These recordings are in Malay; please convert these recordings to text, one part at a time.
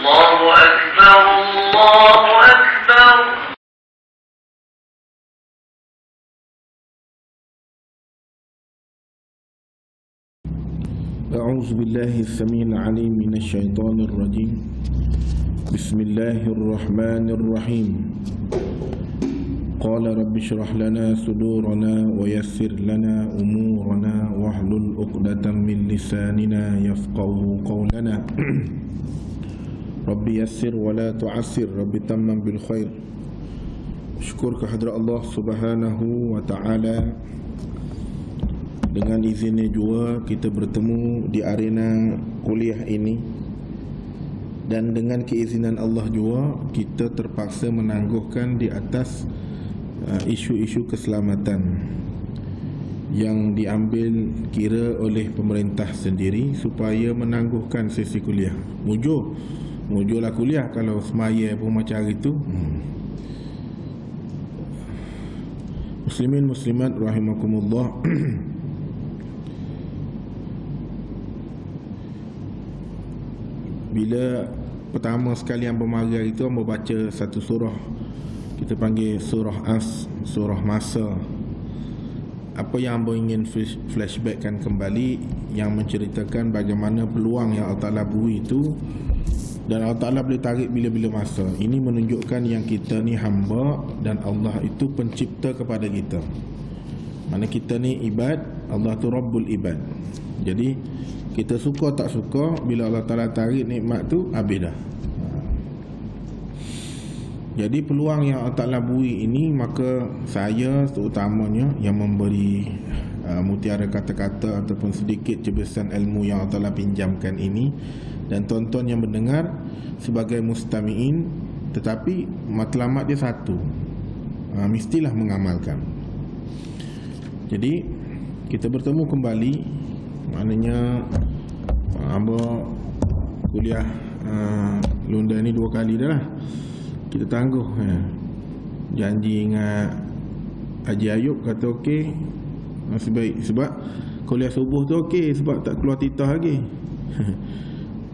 الله أكبر الله أكبر. أعوذ بالله السميع العليم من الشيطان الرجيم. بسم الله الرحمن الرحيم. قال رب اشرح لنا صدورنا ويسر لنا أمورنا واحلل عقدة من لساننا يفقه قولنا. Rabbi yassir wa la tu'assir. Rabbi tamman bil khair. Syukur kehadirat Allah subhanahu wa ta'ala. Dengan izinnya juga kita bertemu di arena kuliah ini. Dan dengan keizinan Allah juga Kita terpaksa menangguhkan di atas uh, isu-isu keselamatan yang diambil kira oleh pemerintah sendiri supaya menangguhkan sesi kuliah. Mujur mujurlah kuliah kalau semaya pun macam hari itu. Hmm. Muslimin muslimat rahimakumullah. bila pertama sekali yang bermagar itu hamba baca satu surah kita panggil surah as surah masa apa yang hamba ingin flashbackkan kembali yang menceritakan bagaimana peluang yang Allah Ta'ala beri itu dan Allah Ta'ala boleh tarik bila-bila masa. Ini menunjukkan yang kita ni hamba dan Allah itu pencipta kepada kita. Mana kita ni ibad Allah tu Rabbul ibad. Jadi kita suka tak suka bila Allah Taala tarik nikmat tu habis dah. Jadi peluang yang Allah Taala beri ini maka saya terutamanya yang memberi uh, mutiara kata-kata ataupun sedikit cebisan ilmu yang Allah Taala pinjamkan ini dan tonton yang mendengar sebagai mustamiin tetapi matlamat dia satu. Uh, mestilah mengamalkan. Jadi kita bertemu kembali Maknanya Amba Kuliah uh, Lunda ni dua kali dah lah Kita tangguh ya. Janji ingat Haji Ayub kata okey Masih baik. Sebab Kuliah subuh tu okey Sebab tak keluar titah lagi.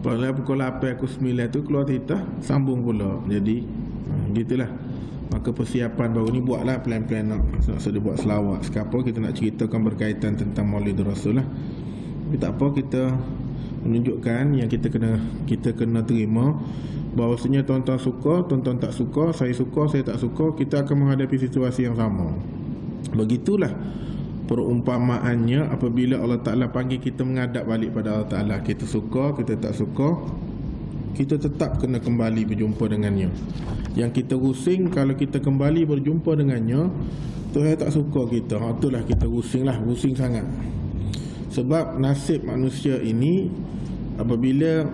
Pada pukul 8 aku 9 tu keluar titah Sambung pula. Jadi uh, Gitulah. Maka persiapan baru ni buatlah plan-plan nak Maksudnya buat selawat. Sekarang kita nak ceritakan berkaitan tentang Maulid Rasul lah. Tapi tak apa kita menunjukkan yang kita kena kita kena terima bahawasanya tuan-tuan suka, tuan-tuan tak suka, saya suka, saya tak suka, kita akan menghadapi situasi yang sama. Begitulah perumpamaannya apabila Allah Taala panggil kita menghadap balik pada Allah Taala. Kita suka, kita tak suka, kita tetap kena kembali berjumpa dengannya. Yang kita rusing kalau kita kembali berjumpa dengannya, Tuhan tak suka kita. Ha, itulah kita rusinglah, rusing sangat. Sebab nasib manusia ini apabila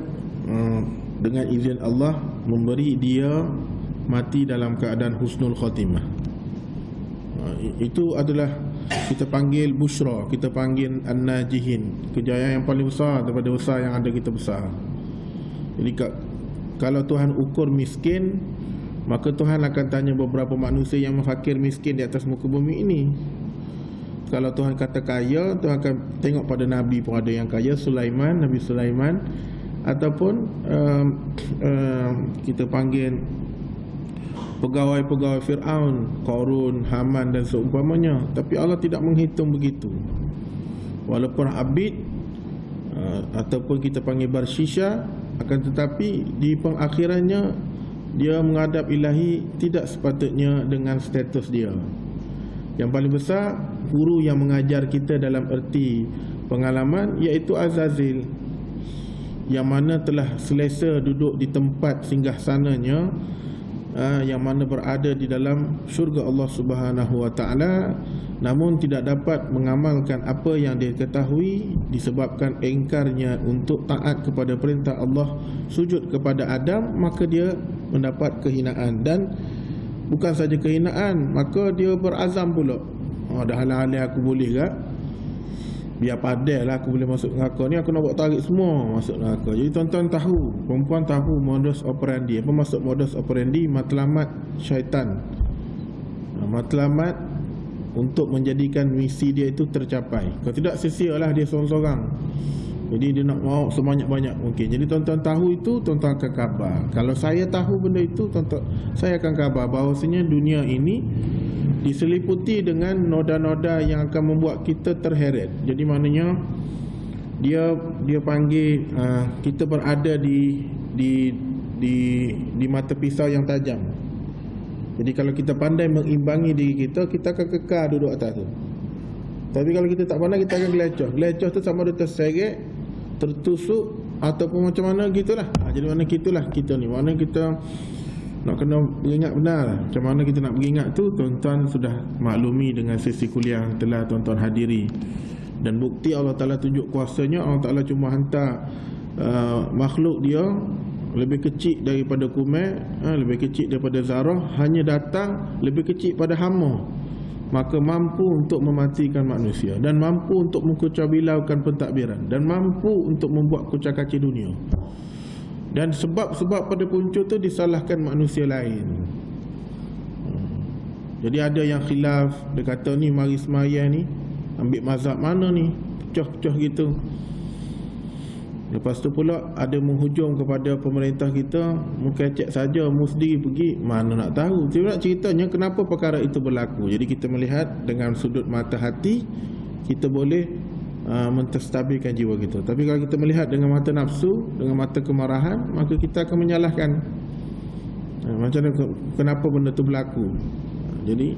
uh, dengan izin Allah memberi dia mati dalam keadaan husnul khatimah. Uh, itu adalah kita panggil bushra, kita panggil an-najihin, kejayaan yang paling besar daripada besar yang ada kita besar. Jadi kalau Tuhan ukur miskin, maka Tuhan akan tanya beberapa manusia yang fakir miskin di atas muka bumi ini. Kalau Tuhan kata kaya Tuhan akan tengok pada Nabi pun ada yang kaya Sulaiman Nabi Sulaiman. Ataupun um, um, kita panggil pegawai-pegawai Fir'aun Korun, Haman dan seumpamanya. Tapi Allah tidak menghitung begitu. Walaupun abid uh, ataupun kita panggil barshisha akan tetapi di pengakhirannya dia menghadap ilahi tidak sepatutnya dengan status dia. Yang paling besar guru yang mengajar kita dalam erti pengalaman iaitu Azazil yang mana telah selesa duduk di tempat singgah sananya yang mana berada di dalam syurga Allah Subhanahu wa taala namun tidak dapat mengamalkan apa yang dia ketahui disebabkan engkarnya untuk taat kepada perintah Allah sujud kepada Adam maka dia mendapat kehinaan. Dan bukan saja kehinaan maka dia berazam pula. Oh, dah halang-halang aku boleh ke biar padai lah aku boleh masuk neraka. Ni aku nak buat tarik semua masuk neraka. Jadi tuan-tuan tahu perempuan tahu modus operandi. Apa maksud modus operandi? Matlamat syaitan. Matlamat untuk menjadikan misi dia itu tercapai. Kalau tidak sia lah dia seorang-seorang Jadi dia nak mau sebanyak-banyak mungkin. Jadi tuan-tuan tahu itu, tuan-tuan akan khabar. Kalau saya tahu benda itu, tuan-tuan saya akan khabar bahawasanya dunia ini diseliputi dengan noda-noda yang akan membuat kita terheret. Jadi maknanya dia dia panggil uh, kita berada di di di di mata pisau yang tajam. Jadi kalau kita pandai mengimbangi diri kita, kita akan kekal duduk atas tu. Tapi kalau kita tak pandai, kita akan gelecoh. Gelecoh tu sama ada terseret, tertusuk ataupun macam mana gitulah. Ha, jadi mana gitulah kita ni. Mana kita nak kena beringat benar lah. Macam mana kita nak beringat tu, tuan-tuan sudah maklumi dengan sesi kuliah yang telah tuan-tuan hadiri. Dan bukti Allah Ta'ala tunjuk kuasanya, Allah Ta'ala cuma hantar uh, makhluk dia lebih kecil daripada kumel ha, lebih kecil daripada zarah hanya datang lebih kecil pada hama maka mampu untuk mematikan manusia. Dan mampu untuk mengkucabilaukan pentadbiran. Dan mampu untuk membuat kucak kacir dunia. Dan sebab-sebab pada punca tu disalahkan manusia lain. Hmm. jadi ada yang khilaf. Dia kata ni mari semayang ni. Ambil mazhab mana ni? Pecah-pecah gitu Lepas tu pula ada menghujung kepada pemerintah kita Mengkecek saja Musdi pergi. Mana nak tahu. Saya nak ceritanya kenapa perkara itu berlaku. Jadi kita melihat dengan sudut mata hati Kita boleh uh, mentestabilkan jiwa kita. Tapi kalau kita melihat dengan mata nafsu Dengan mata kemarahan Maka kita akan menyalahkan uh, Macam mana Kenapa benda itu berlaku. Jadi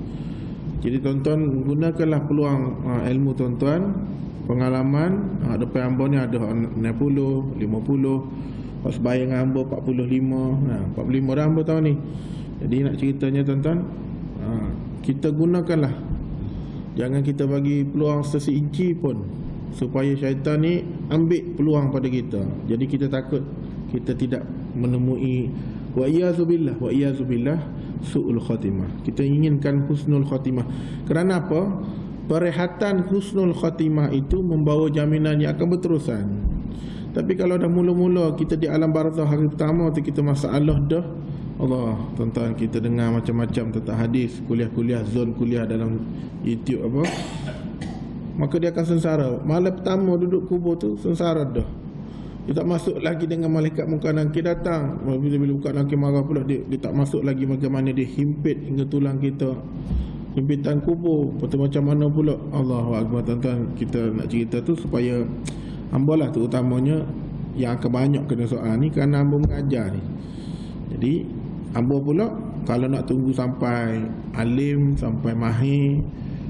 Jadi tuan-tuan Gunakanlah peluang uh, ilmu tuan-tuan pengalaman ha, depan hamba ni ada 60 50 pas bayang hamba 45 ha, 45 dah hamba tahun ni. Jadi nak ceritanya tuan-tuan ha, kita gunakanlah. Jangan kita bagi peluang seinci pun supaya syaitan ni ambil peluang pada kita. Jadi kita takut kita tidak menemui wa iyazubillah wa iyazubillah su'ul khatimah. Kita inginkan husnul khatimah. Kerana apa perehatan husnul khatimah itu membawa jaminan yang akan berterusan. Tapi kalau dah mula-mula kita di alam barzah hari pertama tu kita masalah dah Allah tuan-tuan kita dengar macam-macam tentang hadis kuliah-kuliah zon kuliah dalam YouTube apa maka dia akan sengsara. Malam pertama duduk kubur tu sengsara dah. Dia tak masuk lagi dengan malaikat muka nangki datang. Bila-bila buka nangki marah pula dia, dia tak masuk lagi bagaimana dia himpit hingga tulang kita himpitan kubur Betul macam mana pula? Allahu Akbar tuan-tuan. Kita nak cerita tu supaya Hamba lah terutamanya Yang akan banyak kena soal ni Kerana hamba mengajar ni. Jadi Hamba pula Kalau nak tunggu sampai Alim Sampai mahir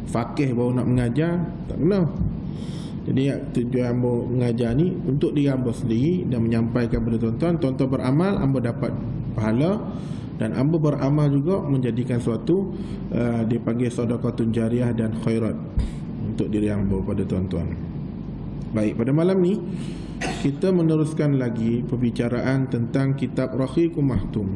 Fakih baru nak mengajar Tak kena. Jadi tujuan hamba mengajar ni Untuk diri hamba sendiri Dan menyampaikan kepada tuan-tuan Tuan-tuan beramal Hamba dapat pahala dan amba beramal juga menjadikan suatu uh, dipanggil sedekah jariah dan khairat untuk diri hamba pada tuan-tuan. Baik, pada malam ni kita meneruskan lagi perbicaraan tentang kitab Rahiqul Mahtum.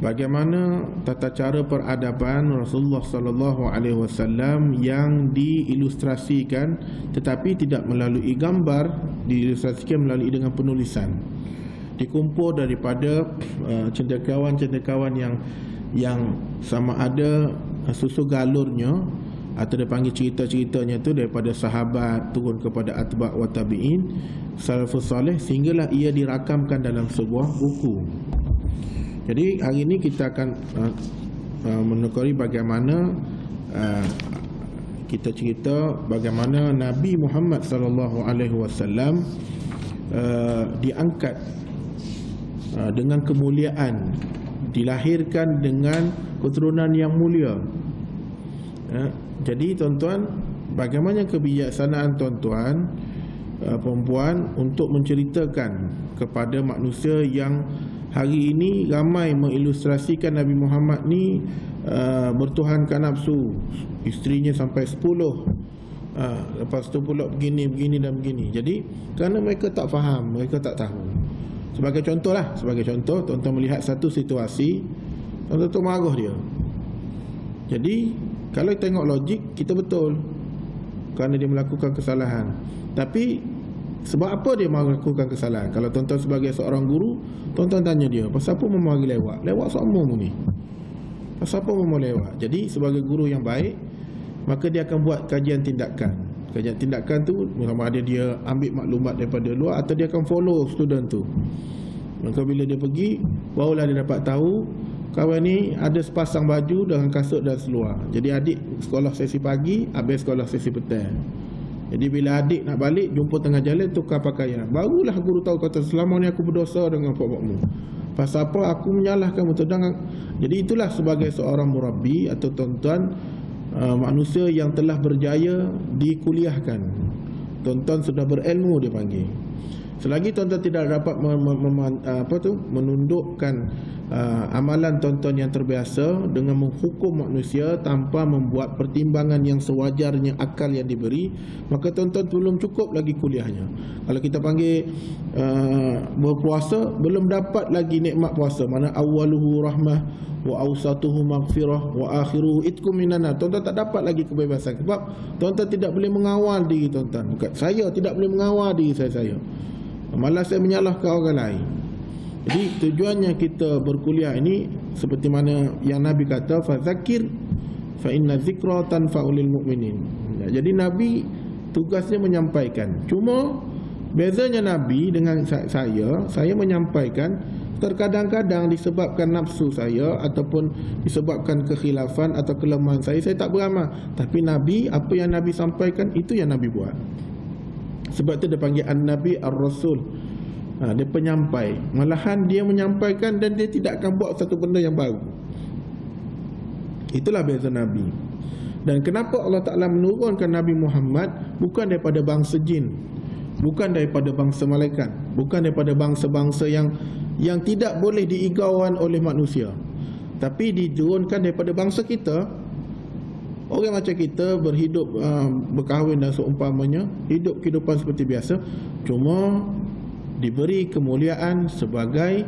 Bagaimana tata cara peradaban Rasulullah sallallahu alaihi wasallam yang diilustrasikan tetapi tidak melalui gambar, diilustrasikan melalui dengan penulisan dikumpul daripada uh, cendekiawan-cendekiawan yang yang sama ada uh, susu galurnya atau dia panggil cerita-ceritanya tu daripada sahabat turun kepada atba' wa tabi'in salafus salih sehinggalah ia dirakamkan dalam sebuah buku. Jadi hari ini kita akan uh, uh, menukari bagaimana uh, kita cerita bagaimana Nabi Muhammad sallallahu alaihi wasallam uh, diangkat dengan kemuliaan dilahirkan dengan keturunan yang mulia. Ha, jadi tuan-tuan bagaimana kebijaksanaan tuan-tuan uh, perempuan untuk menceritakan kepada manusia yang hari ini ramai mengilustrasikan Nabi Muhammad ni uh, bertuhankan nafsu isterinya sampai 10 uh, lepas tu pula begini begini dan begini. Jadi kerana mereka tak faham mereka tak tahu Sebagai contoh lah Sebagai contoh Tuan-tuan melihat satu situasi Tuan-tuan tu marah dia. Jadi Kalau tengok logik Kita betul Kerana dia melakukan kesalahan. Tapi Sebab apa dia melakukan kesalahan? Kalau tuan-tuan sebagai seorang guru Tuan-tuan tanya dia Pasal apa mau mari lewat? Lewat semua ni Pasal apa mau lewat? Jadi sebagai guru yang baik Maka dia akan buat kajian tindakan Kajian tindakan tu sama ada dia ambil maklumat daripada luar atau dia akan follow student tu. Maka bila dia pergi, barulah dia dapat tahu kawan ni ada sepasang baju dengan kasut dan seluar. Jadi adik sekolah sesi pagi, habis sekolah sesi petang. Jadi bila adik nak balik, jumpa tengah jalan, tukar pakaian. Barulah guru tahu kata, selama ni aku berdosa dengan pak-pakmu. Pasal apa aku menyalahkan betul Jadi itulah sebagai seorang murabi atau tuan-tuan uh, manusia yang telah berjaya dikuliahkan. Tuan-tuan sudah berilmu dia panggil. Selagi tuan-tuan tidak dapat mem- mem- apa tu menundukkan uh, amalan tuan-tuan yang terbiasa dengan menghukum manusia tanpa membuat pertimbangan yang sewajarnya akal yang diberi, maka tuan-tuan belum cukup lagi kuliahnya. Kalau kita panggil uh, berpuasa belum dapat lagi nikmat puasa. Mana awaluhu rahmah wa awsatuhu maghfirah wa akhiruhu itkum minana. Tuan-tuan tak dapat lagi kebebasan sebab tuan-tuan tidak boleh mengawal diri tuan-tuan. Bukan saya tidak boleh mengawal diri saya saya. Malah saya menyalahkan orang lain. Jadi tujuannya kita berkuliah ini seperti mana yang Nabi kata fazakir fa inna zikra tanfa'ul mu'minin. Ya, jadi Nabi tugasnya menyampaikan. Cuma bezanya Nabi dengan saya, saya menyampaikan terkadang-kadang disebabkan nafsu saya ataupun disebabkan kekhilafan atau kelemahan saya saya tak beramal. Tapi Nabi apa yang Nabi sampaikan itu yang Nabi buat. Sebab tu dia panggil An-Nabi Ar-Rasul. Ha, Dia penyampai. Malahan dia menyampaikan dan dia tidak akan buat satu benda yang baru. Itulah beza Nabi. Dan kenapa Allah Ta'ala menurunkan Nabi Muhammad? Bukan daripada bangsa jin. Bukan daripada bangsa malaikat. Bukan daripada bangsa-bangsa yang Yang tidak boleh diigauan oleh manusia. Tapi diturunkan daripada bangsa kita Orang macam kita berhidup uh, berkahwin dan seumpamanya, hidup kehidupan seperti biasa, cuma diberi kemuliaan sebagai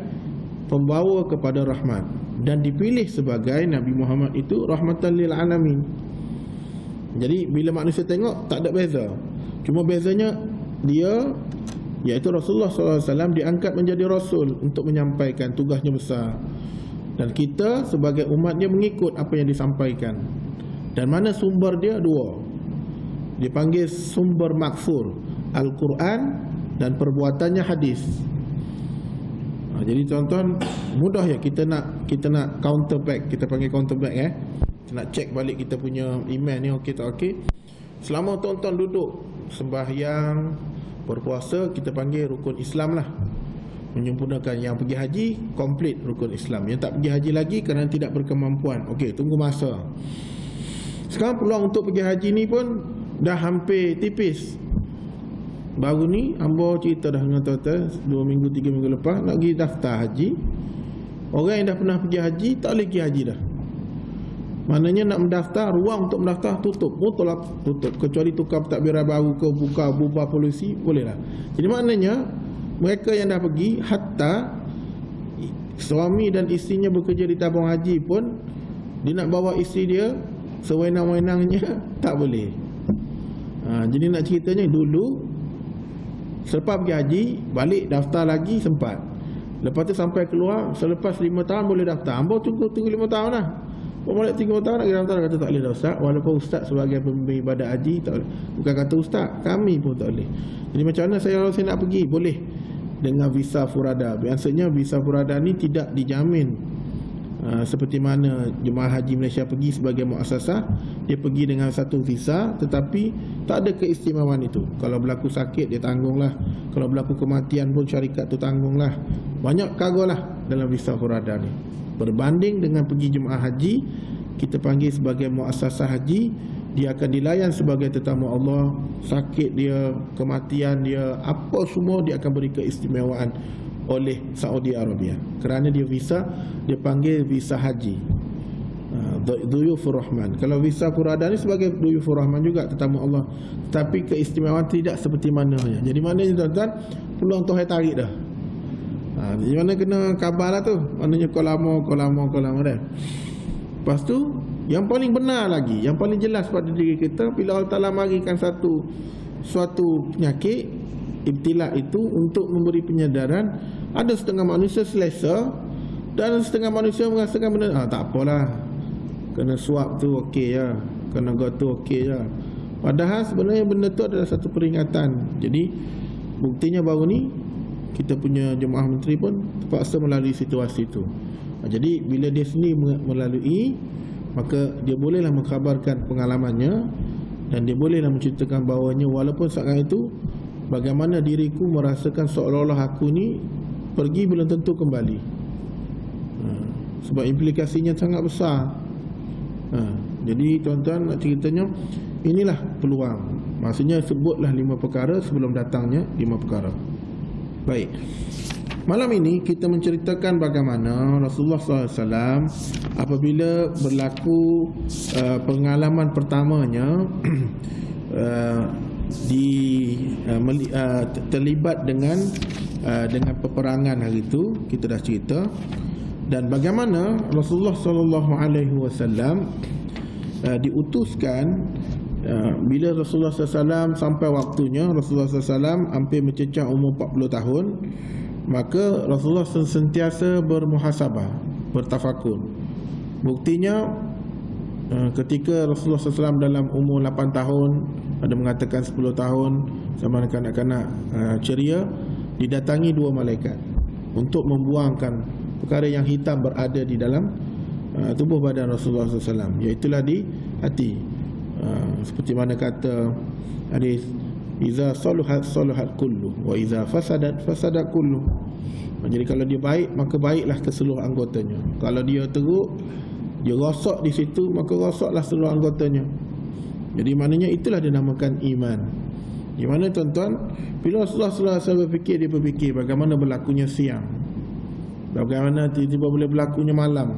pembawa kepada rahmat dan dipilih sebagai Nabi Muhammad itu rahmatan lil alamin. Jadi bila manusia tengok tak ada beza. Cuma bezanya dia iaitu Rasulullah SAW diangkat menjadi rasul untuk menyampaikan tugasnya besar. Dan kita sebagai umatnya mengikut apa yang disampaikan. Dan mana sumber dia? Dua. Dipanggil sumber makfur. Al-Quran dan perbuatannya hadis. Ha, Jadi tuan-tuan Mudah ya kita nak kita nak counter back. Kita panggil counter back eh. Kita nak check balik kita punya email ni Okey tak okey. Selama tuan-tuan duduk Sembahyang Berpuasa Kita panggil rukun Islam lah. Menyempurnakan yang pergi haji komplit rukun Islam. Yang tak pergi haji lagi kerana tidak berkemampuan. Okey tunggu masa sekarang peluang untuk pergi haji ni pun dah hampir tipis. Baru ni Ambo cerita dah dengan tuan-tuan 2 minggu 3 minggu lepas nak pergi daftar haji. Orang yang dah pernah pergi haji tak boleh pergi haji dah. Maknanya nak mendaftar ruang untuk mendaftar tutup. Lah tutup kecuali tukar pentadbiran baru ke buka bubar polisi boleh lah. Jadi maknanya mereka yang dah pergi hatta suami dan isterinya bekerja di tabung haji pun dia nak bawa isteri dia sewenang-wenangnya tak boleh. Ha, jadi nak ceritanya dulu selepas pergi haji balik daftar lagi sempat. Lepas tu sampai keluar selepas 5 tahun boleh daftar. Ambil tunggu tunggu 5 tahun lah. Balik 3 tahun nak daftar kata tak boleh dah ustaz. Walaupun ustaz sebagai pemimpin ibadat haji tak boleh. Bukan kata ustaz kami pun tak boleh. Jadi macam mana saya kalau saya nak pergi? Boleh. Dengan visa furada. Biasanya visa furada ni tidak dijamin Uh, seperti mana jemaah haji Malaysia pergi sebagai muasasah dia pergi dengan satu visa tetapi tak ada keistimewaan itu. Kalau berlaku sakit dia tanggunglah. Kalau berlaku kematian pun syarikat tu tanggunglah. Banyak cargo lah dalam visa furada ni. Berbanding dengan pergi jemaah haji kita panggil sebagai muasasah haji dia akan dilayan sebagai tetamu Allah. Sakit dia kematian dia apa semua dia akan beri keistimewaan oleh Saudi Arabia. Kerana dia visa dia panggil visa haji. Uh, Duyufur Rahman. Kalau visa Furada ni sebagai Duyufur Rahman juga tetamu Allah. Tapi keistimewaan tidak seperti mana jadi maknanya tuan-tuan peluang tu hai tarik dah. Ha, jadi mana kena kabar lah tu? Maknanya kau lama kau lama kau lama dah. Lepas tu yang paling benar lagi yang paling jelas pada diri kita bila Allah Ta'ala marikan satu suatu penyakit ibtilak itu untuk memberi penyadaran ada setengah manusia selesa dan setengah manusia merasakan benda ah tak apalah kena suap tu okey ya kena go tu okey ya Padahal sebenarnya benda tu adalah satu peringatan. Jadi buktinya baru ni kita punya jemaah menteri pun terpaksa melalui situasi itu. Ha, jadi bila dia sendiri melalui maka dia bolehlah mengkhabarkan pengalamannya dan dia bolehlah menceritakan bawahnya walaupun saat itu bagaimana diriku merasakan seolah-olah aku ni pergi belum tentu kembali. Ha, sebab implikasinya sangat besar. Ha, jadi tuan-tuan nak ceritanya inilah peluang. Maksudnya sebutlah lima perkara sebelum datangnya lima perkara. Baik. Malam ini kita menceritakan bagaimana Rasulullah SAW apabila berlaku uh, pengalaman pertamanya uh, di uh, uh, terlibat dengan uh, dengan peperangan hari itu kita dah cerita. Dan bagaimana Rasulullah SAW uh, diutuskan uh, bila Rasulullah SAW sampai waktunya Rasulullah SAW hampir mencecah umur 40 tahun maka Rasulullah sentiasa bermuhasabah bertafakur buktinya eh, ketika Rasulullah SAW dalam umur 8 tahun ada mengatakan 10 tahun sama kanak-kanak uh, ceria didatangi dua malaikat untuk membuangkan perkara yang hitam berada di dalam uh, tubuh badan Rasulullah SAW iaitulah di hati. Uh, seperti mana kata hadis Iza saluhat saluhat kullu Wa iza fasadat fasadat kullu. Jadi kalau dia baik Maka baiklah ke seluruh anggotanya. Kalau dia teruk Dia rosak di situ Maka rosaklah seluruh anggotanya Jadi maknanya itulah dinamakan iman. Di mana tuan-tuan Bila Rasulullah SAW berfikir Dia berfikir bagaimana berlakunya siang. Bagaimana tiba-tiba boleh berlakunya malam.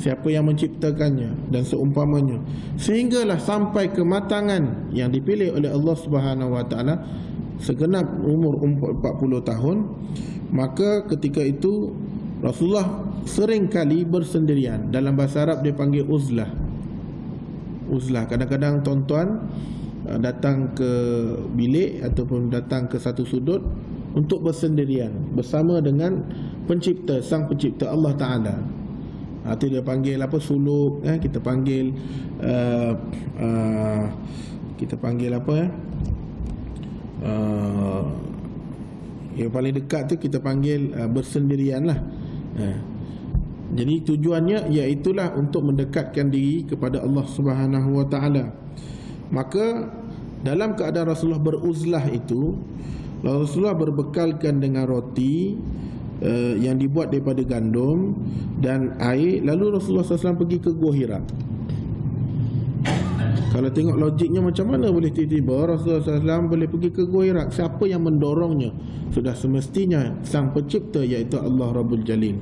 Siapa yang menciptakannya dan seumpamanya. Sehinggalah sampai kematangan yang dipilih oleh Allah Subhanahu taala segenap umur 40 tahun maka ketika itu Rasulullah sering kali bersendirian. Dalam bahasa Arab dia panggil uzlah uzlah kadang-kadang tuan-tuan uh, datang ke bilik ataupun datang ke satu sudut untuk bersendirian bersama dengan pencipta sang pencipta Allah taala Ha, tu dia panggil apa suluk eh kita panggil uh, uh, kita panggil apa eh uh, yang paling dekat tu kita panggil uh, bersendirian lah uh. Jadi tujuannya iaitulah untuk mendekatkan diri kepada Allah Subhanahu Wa Taala. Maka dalam keadaan Rasulullah beruzlah itu Rasulullah berbekalkan dengan roti uh, yang dibuat daripada gandum dan air lalu Rasulullah SAW pergi ke Gua Hira kalau tengok logiknya macam mana boleh tiba-tiba Rasulullah SAW boleh pergi ke Gua Hira siapa yang mendorongnya? Sudah semestinya sang pencipta iaitu Allah Rabbul Jalil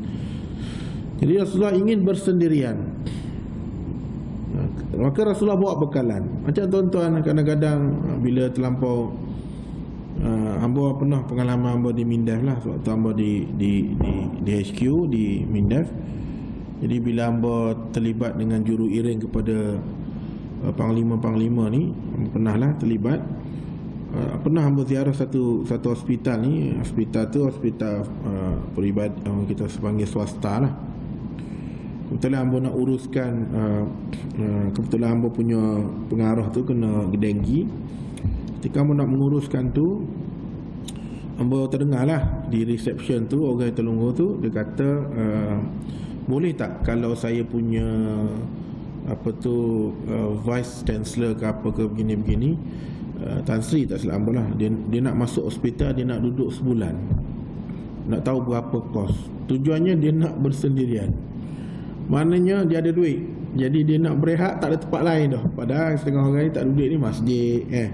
jadi Rasulullah ingin bersendirian. Maka Rasulullah bawa bekalan. Macam tuan-tuan kadang-kadang bila terlampau uh, hamba pernah pengalaman hamba di Mindef lah. Waktu hamba di, di, di, di HQ di Mindef. Jadi bila hamba terlibat dengan juru iring kepada uh, panglima-panglima ni pernah lah terlibat. Uh, pernah hamba ziarah satu satu hospital ni. Hospital tu hospital uh, peribad uh, kita sepanggil swasta lah kebetulan hamba nak uruskan uh, uh, kebetulan hamba punya pengarah tu kena denggi. Ketika kamu nak menguruskan tu Hamba terdengar lah Di reception tu Orang yang terlunggu tu Dia kata uh, Boleh tak Kalau saya punya Apa tu uh, Vice Chancellor ke apa ke Begini-begini uh, Tan Sri tak silap hamba lah. Dia, dia nak masuk hospital Dia nak duduk sebulan. Nak tahu berapa kos. Tujuannya dia nak bersendirian Maknanya dia ada duit. Jadi dia nak berehat Tak ada tempat lain dah. Padahal setengah orang ni tak ada duit ni Masjid eh.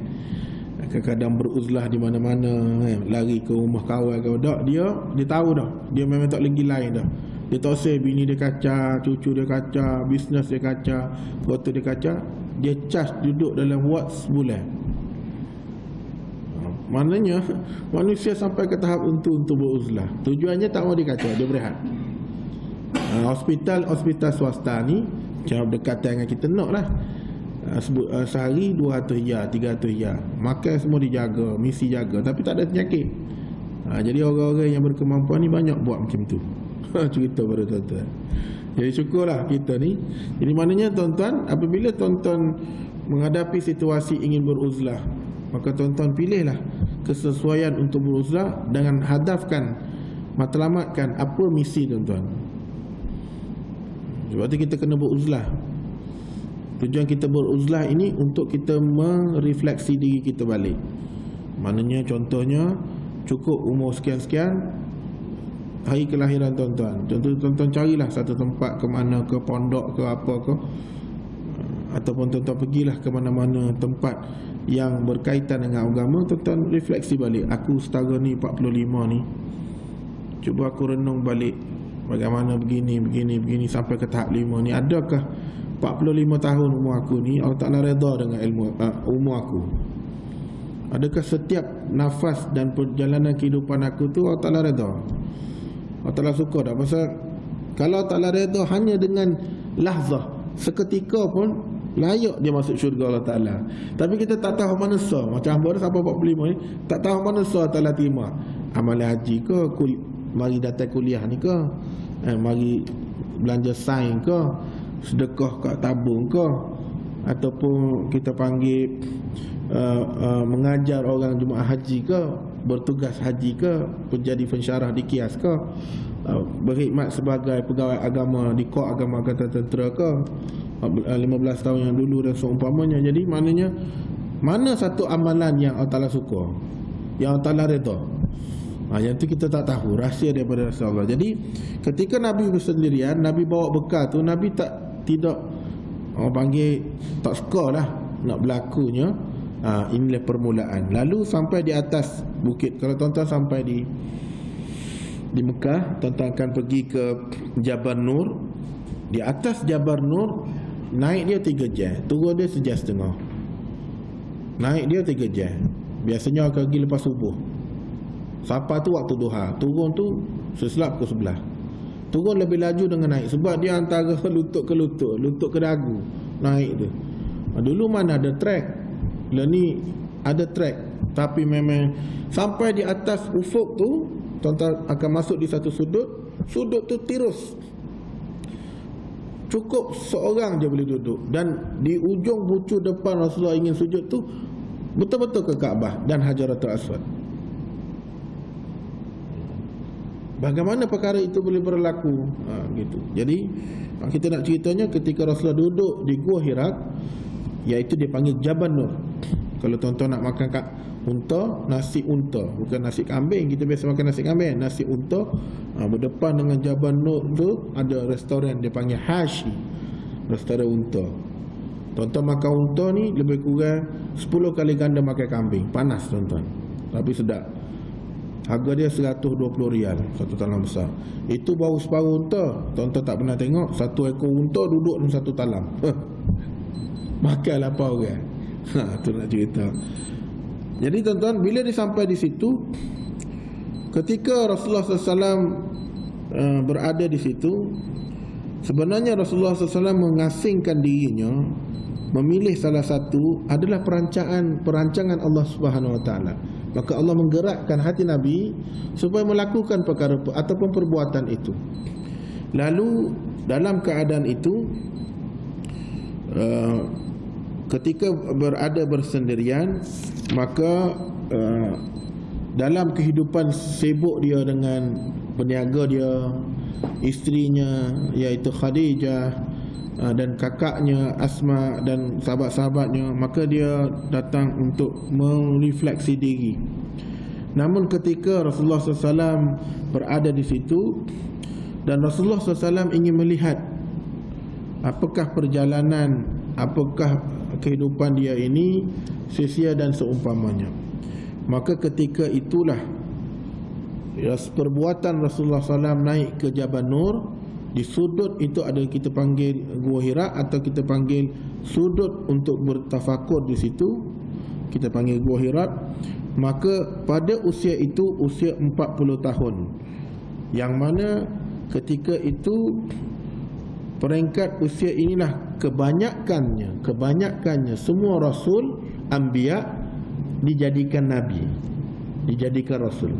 Kadang-kadang beruzlah di mana-mana eh, lari ke rumah kawan ke. Dak dia dia tahu dah. Dia memang tak lagi lain dah. Dia tahu saya bini dia kaca cucu dia kaca bisnes dia kaca foto dia kaca. Dia charge duduk dalam wad sebulan maknanya manusia sampai ke tahap untuk untuk beruzlah. Tujuannya tak mau dikaca dia berehat uh, hospital hospital swasta ni jawab dekat dengan kita nak lah. Uh, sebut uh, sehari 200 ya 300 ya makan semua dijaga misi jaga. Tapi tak ada penyakit. Uh, jadi orang-orang yang berkemampuan ni banyak buat macam tu. Cerita pada tuan-tuan. Jadi syukurlah kita ni. Jadi maknanya tuan-tuan apabila tuan-tuan menghadapi situasi ingin beruzlah maka tuan-tuan pilihlah kesesuaian untuk beruzlah dengan hadafkan matlamatkan apa misi tuan-tuan sebab tu kita kena beruzlah. Tujuan kita beruzlah ini untuk kita merefleksi diri kita balik. Maknanya contohnya cukup umur sekian-sekian hari kelahiran tuan-tuan. Contoh tuan-tuan carilah satu tempat ke mana ke pondok ke apa ke. Ataupun tuan-tuan pergilah ke mana-mana tempat yang berkaitan dengan agama tuan-tuan refleksi balik. Aku setara ni 45 ni. Cuba aku renung balik bagaimana begini begini begini sampai ke tahap 5 ni. Adakah 45 tahun umur aku ni Allah Ta'ala reda dengan ilmu uh, umur aku? Adakah setiap nafas dan perjalanan kehidupan aku tu Allah Ta'ala reda? Allah Ta'ala suka tak? Pasal kalau Ta'ala reda hanya dengan lahzah seketika pun layak dia masuk syurga Allah Ta'ala. Tapi kita tak tahu mana sah macam hamba sampai 45 ni tak tahu mana sah Ta'ala terima. Amal haji ke kul, mari datang kuliah ni ke? Eh, mari belanja sains ke? Sedekah kat tabung ke? Ataupun kita panggil uh, uh, mengajar orang jemaah haji ke? Bertugas haji ke? Menjadi pensyarah di kias ke? Uh, berkhidmat sebagai pegawai agama di kor agama kata tentera ke? Uh, 15 tahun yang dulu dan seumpamanya. Jadi maknanya mana satu amalan yang Allah suka? Yang Allah reda Ha, yang tu kita tak tahu rahsia daripada Rasulullah. Jadi ketika Nabi bersendirian, Nabi bawa bekal tu, Nabi tak tidak orang panggil tak suka lah nak berlakunya. Ha, inilah permulaan. Lalu sampai di atas bukit. Kalau tuan-tuan sampai di di Mekah, tuan-tuan akan pergi ke Jabal Nur. Di atas Jabal Nur naik dia tiga jam, turun dia sejam setengah. Naik dia tiga jam. Biasanya akan pergi lepas subuh. Sapa tu waktu duha. Turun tu seselap ke sebelah. Turun lebih laju dengan naik Sebab dia antara lutut ke lutut Lutut ke dagu Naik tu Dulu mana ada track Bila ni ada track Tapi memang Sampai di atas ufuk tu Tuan-tuan akan masuk di satu sudut Sudut tu tirus. Cukup seorang je boleh duduk. Dan di ujung bucu depan Rasulullah ingin sujud tu Betul-betul ke Kaabah Dan Hajaratul Aswad Bagaimana perkara itu boleh berlaku? Ha, gitu. Jadi kita nak ceritanya ketika Rasulullah duduk di Gua Hirak Iaitu dia panggil Jabal Nur. Kalau tuan-tuan nak makan kat unta Nasi unta. Bukan nasi kambing. Kita biasa makan nasi kambing. Nasi unta ha, Berdepan dengan Jabal Nur tu Ada restoran dia panggil Hashi. Restoran unta. Tuan-tuan makan unta ni Lebih kurang 10 kali ganda makan kambing. Panas tuan-tuan. Tapi sedap Harga dia 120 rial Satu talam besar. Itu baru separuh unta. Tuan-tuan tak pernah tengok Satu ekor unta duduk dalam satu talam Makan apa orang. Ha tu nak cerita. Jadi tuan-tuan Bila dia sampai di situ Ketika Rasulullah SAW uh, Berada di situ Sebenarnya Rasulullah SAW mengasingkan dirinya memilih salah satu adalah perancangan perancangan Allah Subhanahu Wa Taala. Maka Allah menggerakkan hati Nabi supaya melakukan perkara ataupun perbuatan itu. Lalu dalam keadaan itu uh, ketika berada bersendirian maka uh, dalam kehidupan sibuk dia dengan peniaga dia isterinya iaitu Khadijah Ah, dan kakaknya Asma dan sahabat-sahabatnya maka dia datang untuk merefleksi diri. Namun ketika Rasulullah SAW berada di situ dan Rasulullah SAW ingin melihat apakah perjalanan apakah kehidupan dia ini sia-sia dan seumpamanya. Maka ketika itulah perbuatan Rasulullah SAW naik ke Jabal Nur di sudut itu ada kita panggil gua Hira atau kita panggil sudut untuk bertafakur di situ. Kita panggil gua Hira. Maka pada usia itu usia 40 tahun. Yang mana ketika itu peringkat usia inilah kebanyakannya kebanyakannya semua rasul anbiya dijadikan nabi dijadikan rasul.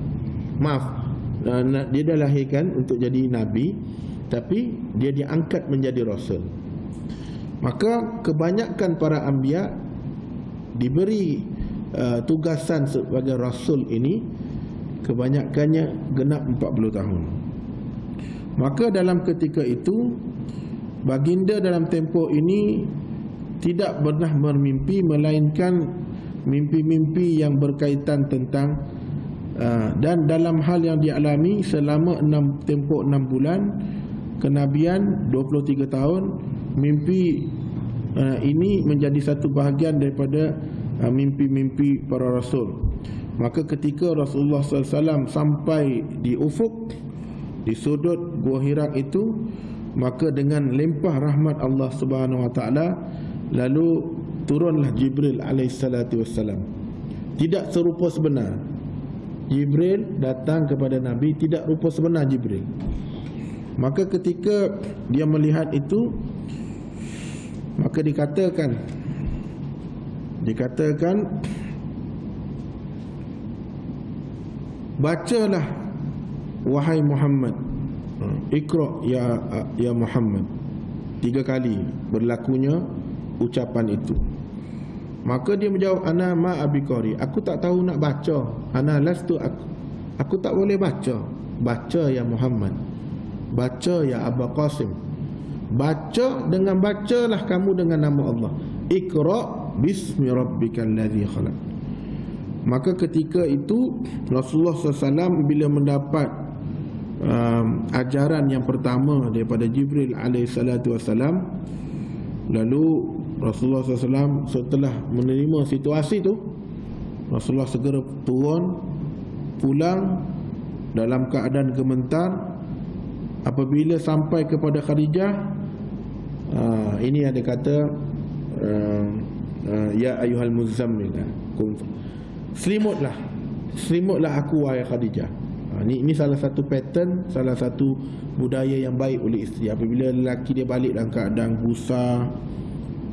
Maaf dia dah lahirkan untuk jadi nabi tapi dia diangkat menjadi rasul Maka kebanyakan para anbiya diberi uh, tugasan sebagai rasul ini kebanyakannya genap 40 tahun. Maka dalam ketika itu baginda dalam tempoh ini tidak pernah bermimpi melainkan mimpi-mimpi yang berkaitan tentang uh, dan dalam hal yang dialami selama enam tempoh enam bulan kenabian 23 tahun mimpi uh, ini menjadi satu bahagian daripada uh, mimpi-mimpi para rasul. Maka ketika Rasulullah SAW sampai di ufuk di sudut gua Hira itu maka dengan limpah rahmat Allah Subhanahu Wa Taala lalu turunlah Jibril alaihissalatu wassalam tidak serupa sebenar. Jibril datang kepada Nabi tidak rupa sebenar Jibril maka ketika dia melihat itu maka dikatakan dikatakan bacalah wahai Muhammad Iqra ya ya Muhammad. Tiga kali berlakunya ucapan itu. Maka dia menjawab ana ma abikori aku tak tahu nak baca. Ana lastu aku aku tak boleh baca. Baca ya Muhammad baca ya Abu Qasim. Baca dengan bacalah kamu dengan nama Allah. Iqra bismi rabbikal ladzi khalaq. Maka ketika itu Rasulullah SAW bila mendapat um, ajaran yang pertama daripada Jibril wassalam lalu Rasulullah SAW setelah menerima situasi itu Rasulullah segera turun pulang dalam keadaan gemetar apabila sampai kepada Khadijah uh, ini ada kata uh, uh, ya ayuhal muzammil selimutlah selimutlah aku wahai Khadijah Ha, ini, ini salah satu pattern, salah satu budaya yang baik oleh isteri. Apabila lelaki dia balik dalam keadaan busa,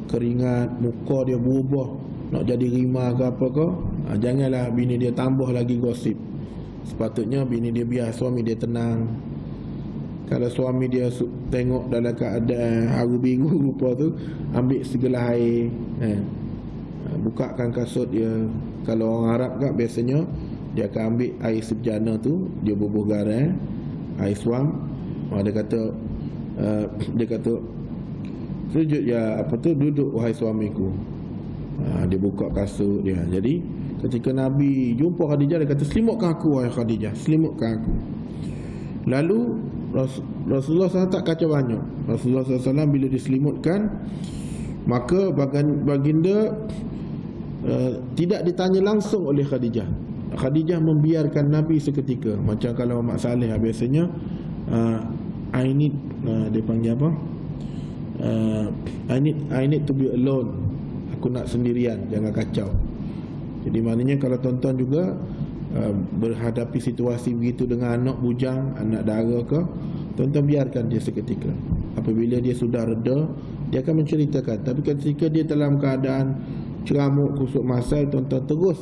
keringat, muka dia berubah, nak jadi rima ke apa ke, ha, janganlah bini dia tambah lagi gosip. Sepatutnya bini dia biar suami dia tenang. Kalau suami dia tengok dalam keadaan haru biru rupa tu, ambil segelas air. Eh. Bukakan kasut dia. Kalau orang Arab kan biasanya dia akan ambil air sebjana tu dia bubuh garam air suam oh, dia kata uh, dia kata sujud ya apa tu duduk wahai suamiku uh, dia buka kasut dia jadi ketika Nabi jumpa Khadijah dia kata selimutkan aku wahai Khadijah selimutkan aku lalu Rasulullah SAW tak kacau banyak. Rasulullah SAW bila diselimutkan maka baginda uh, tidak ditanya langsung oleh Khadijah. Khadijah membiarkan Nabi seketika. Macam kalau Mak Saleh biasanya uh, I need uh, dia panggil apa? Uh, I need I need to be alone. Aku nak sendirian jangan kacau. Jadi maknanya kalau tuan-tuan juga uh, berhadapi situasi begitu dengan anak bujang anak dara ke tuan-tuan biarkan dia seketika. Apabila dia sudah reda dia akan menceritakan. Tapi ketika dia dalam keadaan ceramuk kusuk masal tuan-tuan terus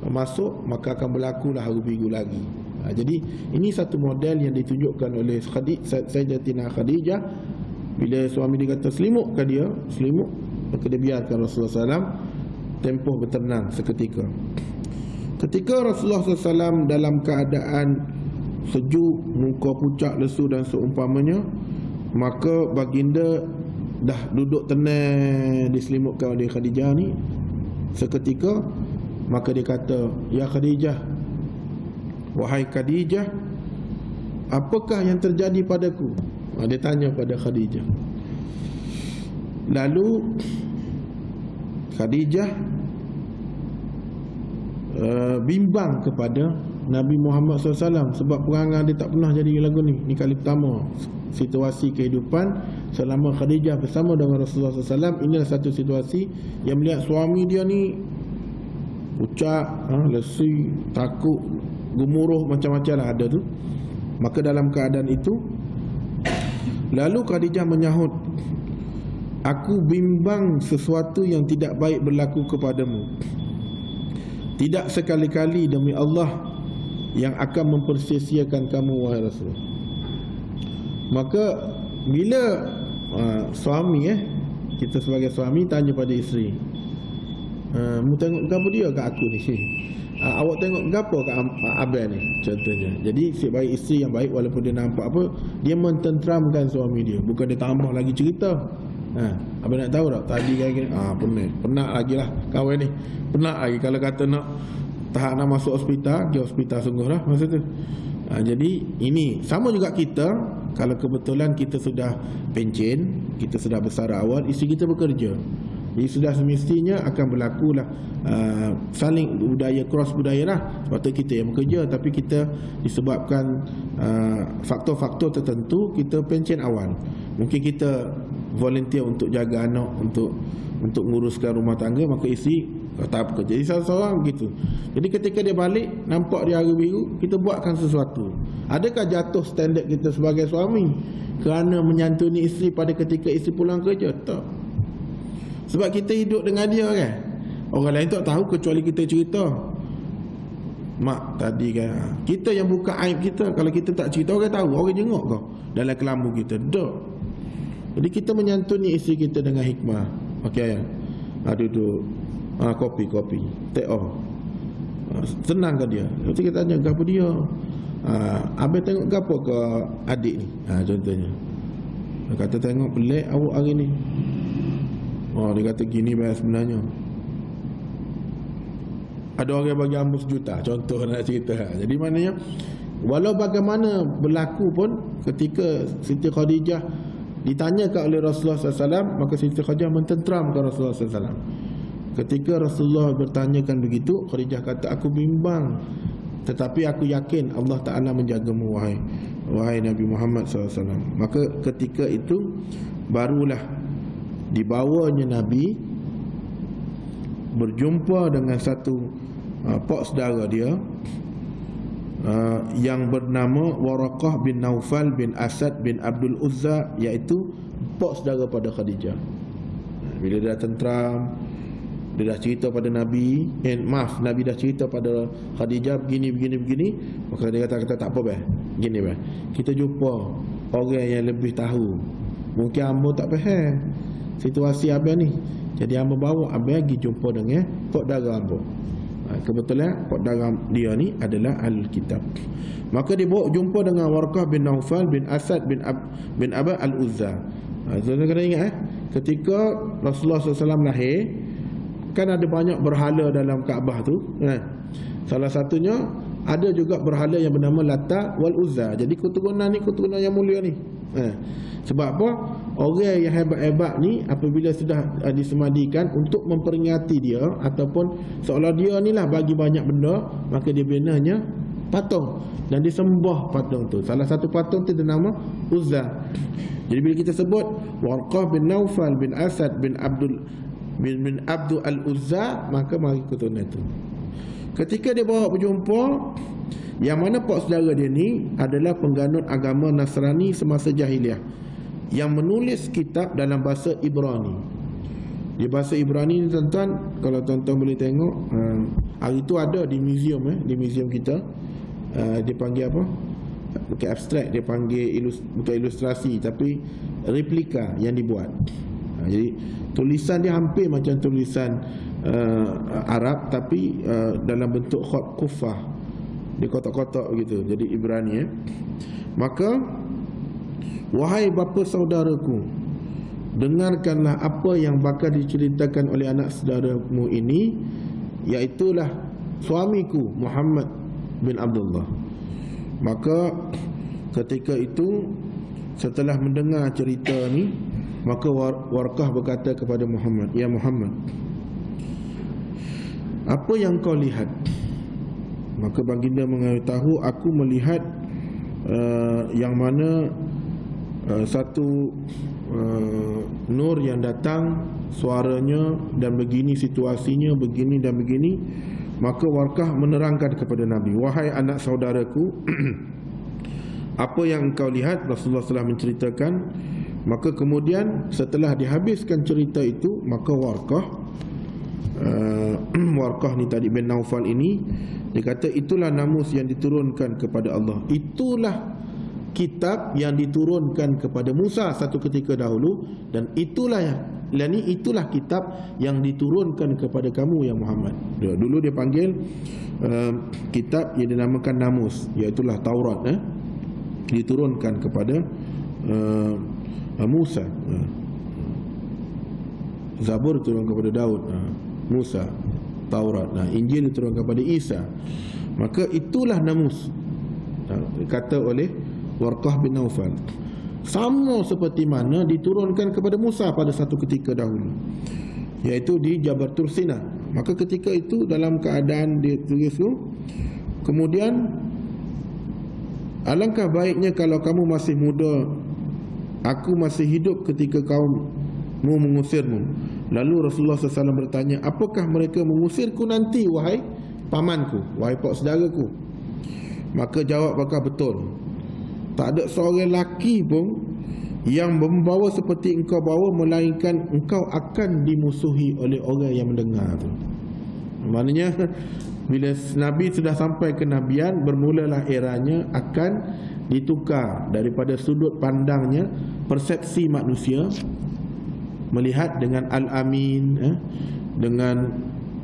masuk maka akan berlakulah haru biru lagi. Ha, jadi ini satu model yang ditunjukkan oleh Khadijah Sayyidatina Khadijah. Bila suami dia kata selimutkan dia? Selimut maka dia biarkan Rasulullah SAW tempoh bertenang seketika ketika Rasulullah SAW dalam keadaan sejuk muka pucat lesu dan seumpamanya maka baginda dah duduk tenang diselimutkan oleh Khadijah ni. Seketika Maka dia kata Ya Khadijah Wahai Khadijah Apakah yang terjadi padaku? Ha, Dia tanya pada Khadijah. Lalu Khadijah uh, Bimbang kepada Nabi Muhammad SAW Sebab perangai dia tak pernah jadi lagu ni Ini kali pertama Situasi kehidupan Selama Khadijah bersama dengan Rasulullah SAW Inilah satu situasi Yang melihat suami dia ni pucat, ha, lesi, takut, gemuruh macam-macam lah ada tu. Maka dalam keadaan itu lalu Khadijah menyahut Aku bimbang sesuatu yang tidak baik berlaku kepadamu. Tidak sekali-kali demi Allah yang akan mempersia-siakan kamu wahai Rasulullah. Maka bila uh, suami eh kita sebagai suami tanya pada isteri uh, mu tengok gapo dia kat aku ni? Uh, awak tengok gapo kat abang ni? Contohnya. Jadi si baik isteri yang baik walaupun dia nampak apa dia mententeramkan suami dia. Bukan dia tambah lagi cerita Ha, apa nak tahu tak tadi kan gini ah penat penat lagi lah kawan ni. Penat lagi kalau kata nak tak nak masuk hospital ke hospital sungguh lah masa tu. Ha, jadi ini sama juga kita kalau kebetulan kita sudah pencen kita sudah besar awal isi kita bekerja. Jadi sudah semestinya akan berlaku lah uh, saling budaya cross budaya lah. Sebab tu kita yang bekerja tapi kita disebabkan uh, faktor-faktor tertentu kita pencen awal. Mungkin kita volunteer untuk jaga anak untuk untuk menguruskan rumah tangga maka isi tak apa jadi seorang-seorang begitu. Jadi ketika dia balik nampak dia hari biru kita buatkan sesuatu. Adakah jatuh standard kita sebagai suami kerana menyantuni isteri pada ketika isteri pulang kerja? Tak. Sebab kita hidup dengan dia kan? Orang lain tak tahu kecuali kita cerita. Mak tadi kan? Kita yang buka aib kita. Kalau kita tak cerita orang tahu. Orang jenguk kau. Dalam kelambu kita. Tak Jadi kita menyantuni isi kita dengan hikmah. Okey ayah. Ha, Duduk. Ha, Kopi kopi. Take off. Ha, Senang ke dia. Lepas kita tanya Gapa dia? Ha, Abang tengok gapa ke adik ni? Ha, Contohnya. Kata tengok pelik awak hari ni. Oh dia kata gini bayar sebenarnya. Ada orang bagi ambil sejuta Contoh nak cerita. Jadi maknanya Walau bagaimana berlaku pun Ketika Siti Khadijah Ditanyakan oleh Rasulullah SAW Maka Siti Khadijah mententeramkan Rasulullah SAW Ketika Rasulullah bertanyakan begitu Khadijah kata aku bimbang Tetapi aku yakin Allah Ta'ala menjagamu wahai Wahai Nabi Muhammad SAW Maka ketika itu Barulah dibawanya Nabi berjumpa dengan satu uh, pak saudara dia uh, yang bernama Warakah bin Naufal bin Asad bin Abdul Uzza iaitu pak saudara pada Khadijah. Bila dia dah tentram dia dah cerita pada Nabi eh, maaf Nabi dah cerita pada Khadijah begini begini begini maka dia kata kata tak apa bah gini bah kita jumpa orang yang lebih tahu. Mungkin ambo tak faham situasi abang ni. Jadi hamba bawa abang pergi jumpa dengan pak darah hamba. ha, kebetulan pak darah dia ni adalah al-kitab. Maka dia bawa jumpa dengan Warqah bin Naufal bin Asad bin Ab, bin Abad al-Uzza. Ha, tuan kena ingat eh? Ketika Rasulullah SAW lahir kan ada banyak berhala dalam Kaabah tu eh? salah satunya ada juga berhala yang bernama Lata wal Uzza. Jadi keturunan ni keturunan yang mulia ni. Eh. sebab apa? Orang yang hebat-hebat ni apabila sudah uh, disemadikan untuk memperingati dia ataupun seolah dia ni lah bagi banyak benda maka dia binanya patung. Dan disembah patung tu. Salah satu patung tu nama Uzza. Jadi bila kita sebut Warqah bin Naufal bin Asad bin Abdul bin, bin Abdul Al-Uzza maka mari keturunan itu ketika dia bawa berjumpa yang mana pak saudara dia ni adalah pengganut agama Nasrani semasa jahiliah yang menulis kitab dalam bahasa Ibrani. Di bahasa Ibrani ni tuan-tuan, kalau tuan-tuan boleh tengok, uh, hari tu ada di museum eh, di museum kita. Uh, dia panggil apa? Bukan abstrak, dia panggil ilus, bukan ilustrasi tapi replika yang dibuat. Uh, jadi tulisan dia hampir macam tulisan uh, Arab tapi uh, dalam bentuk khat kufah. Di kotak-kotak begitu. Jadi Ibrani eh. Maka Wahai bapa saudaraku Dengarkanlah apa yang bakal diceritakan oleh anak saudaramu ini Iaitulah suamiku Muhammad bin Abdullah Maka ketika itu Setelah mendengar cerita ni Maka Warkah berkata kepada Muhammad Ya Muhammad Apa yang kau lihat? Maka baginda mengetahui Aku melihat uh, Yang mana Uh, satu uh, nur yang datang suaranya dan begini situasinya begini dan begini maka warkah menerangkan kepada Nabi wahai anak saudaraku apa yang engkau lihat? Rasulullah SAW menceritakan. Maka kemudian setelah dihabiskan cerita itu maka warkah uh, warkah ni tadi bin Naufal ini dia kata itulah namus yang diturunkan kepada Allah itulah kitab yang diturunkan kepada Musa satu ketika dahulu dan itulah lani itulah kitab yang diturunkan kepada kamu ya Muhammad dulu dia panggil uh, kitab yang dinamakan namus iaitu Taurat eh diturunkan kepada uh, Musa uh. Zabur diturunkan kepada Daud uh. Musa Taurat. Nah Injil diturunkan kepada Isa. Maka itulah namus kata oleh Warqah bin Naufal. Sama seperti mana diturunkan kepada Musa pada satu ketika dahulu iaitu di Jabal Tursina maka ketika itu dalam keadaan dia tulis tu kemudian alangkah baiknya kalau kamu masih muda aku masih hidup ketika kaummu mengusirmu lalu Rasulullah SAW bertanya apakah mereka mengusirku nanti wahai pamanku wahai pak saudaraku? Maka jawab apakah betul tak ada seorang lelaki pun yang membawa seperti engkau bawa melainkan engkau akan dimusuhi oleh orang yang mendengar tu. Maknanya bila Nabi sudah sampai ke Nabian bermulalah eranya akan ditukar daripada sudut pandangnya persepsi manusia melihat dengan Al-Amin eh, dengan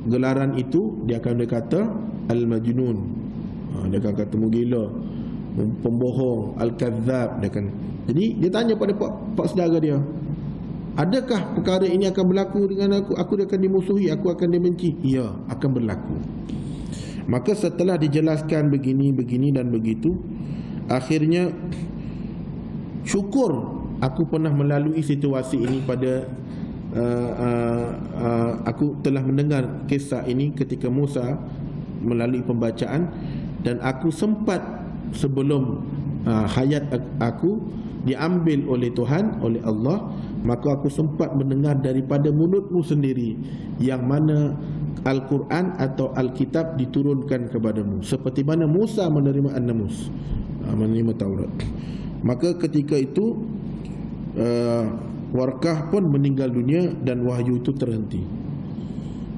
gelaran itu dia akan berkata Al-Majnun. Ha, dia akan kata gila pembohong al-kadzab dia kan jadi dia tanya pada pak, pak saudara dia adakah perkara ini akan berlaku dengan aku? Aku akan dimusuhi aku akan dibenci. Ya akan berlaku. Maka setelah dijelaskan begini begini dan begitu akhirnya syukur aku pernah melalui situasi ini pada uh, uh, uh, aku telah mendengar kisah ini ketika Musa melalui pembacaan dan aku sempat sebelum uh, hayat aku diambil oleh Tuhan oleh Allah maka aku sempat mendengar daripada mulutmu sendiri yang mana Al-Quran atau Al-Kitab diturunkan kepadamu. Seperti mana Musa menerima An-Namus uh, menerima Taurat. Maka ketika itu uh, Warkah pun meninggal dunia dan wahyu itu terhenti.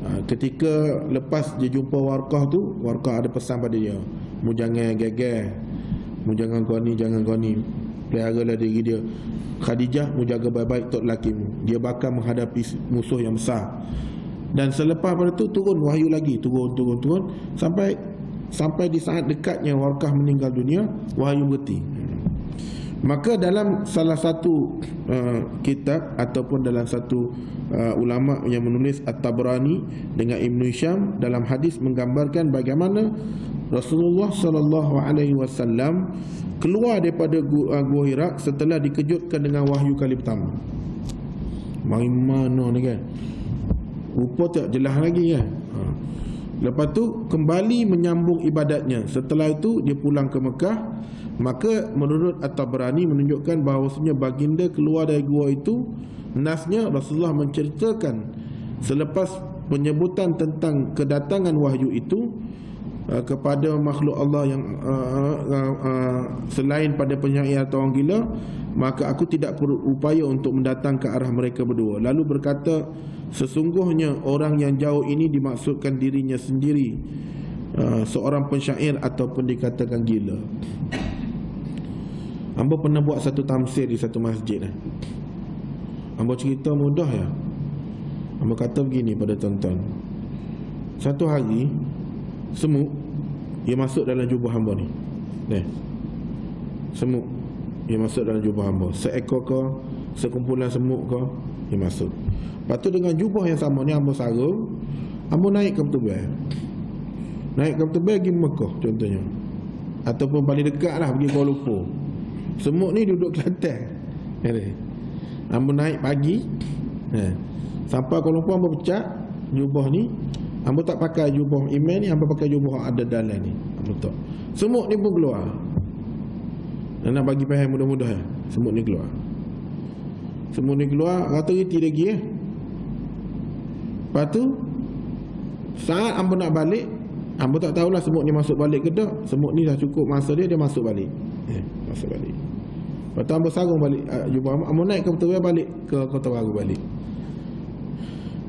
Uh, ketika lepas dia jumpa Warkah tu Warkah ada pesan pada dia. Mu jangan geger. Mu jangan kau ni jangan kau ni. Peliharalah diri dia. Khadijah mu jaga baik-baik tok lelaki mu. Dia bakal menghadapi musuh yang besar. Dan selepas pada tu turun wahyu lagi. Turun turun turun. Sampai sampai di saat dekatnya Warkah meninggal dunia wahyu berhenti maka dalam salah satu uh, kitab ataupun dalam satu uh, ulama yang menulis At-Tabrani dengan Ibn Syam dalam hadis menggambarkan bagaimana Rasulullah sallallahu alaihi wasallam keluar daripada gua, uh, gua Hira setelah dikejutkan dengan wahyu kali pertama. Mari mana ni kan? Rupa tak jelas lagi kan? Ha. Lepas tu kembali menyambung ibadatnya. Setelah itu dia pulang ke Mekah, maka menurut At-Tabrani menunjukkan bahawasanya baginda keluar dari gua itu nasnya Rasulullah menceritakan selepas penyebutan tentang kedatangan wahyu itu Uh, kepada makhluk Allah yang uh, uh, uh, selain pada penyair atau orang gila maka aku tidak berupaya untuk mendatang ke arah mereka berdua. Lalu berkata sesungguhnya orang yang jauh ini dimaksudkan dirinya sendiri uh, seorang pensyair ataupun dikatakan gila Amba pernah buat satu tamsir di satu masjid eh. Amba cerita mudah ya. Amba kata begini pada tuan-tuan. Satu hari Semut Dia masuk dalam jubah hamba ni. Nih. Semut Dia masuk dalam jubah hamba. Seekor ke Sekumpulan semut ke Dia masuk. Lepas tu dengan jubah yang sama ni Hamba sarung Hamba naik ke Betubel Naik ke Betubel Pergi Mekah contohnya. Ataupun paling dekat lah Pergi Kuala Lumpur Semut ni duduk Kelantan. Hamba naik pagi eh. Sampai Kuala Lumpur Hamba pecah Jubah ni Hamba tak pakai jubah iman ni Hamba pakai jubah ada dalam ni. Hamba tak. Semut ni pun keluar. Dan nak bagi faham mudah-mudah ya. Semut ni keluar. Semut ni keluar Rata reti lagi ya. Lepas tu Saat hamba nak balik Hamba tak tahulah semut ni masuk balik ke tak. Semut ni dah cukup masa dia Dia masuk balik. Eh, Masuk balik Lepas tu hamba sarung balik uh, Jubah hamba naik ke betul balik Ke kota baru balik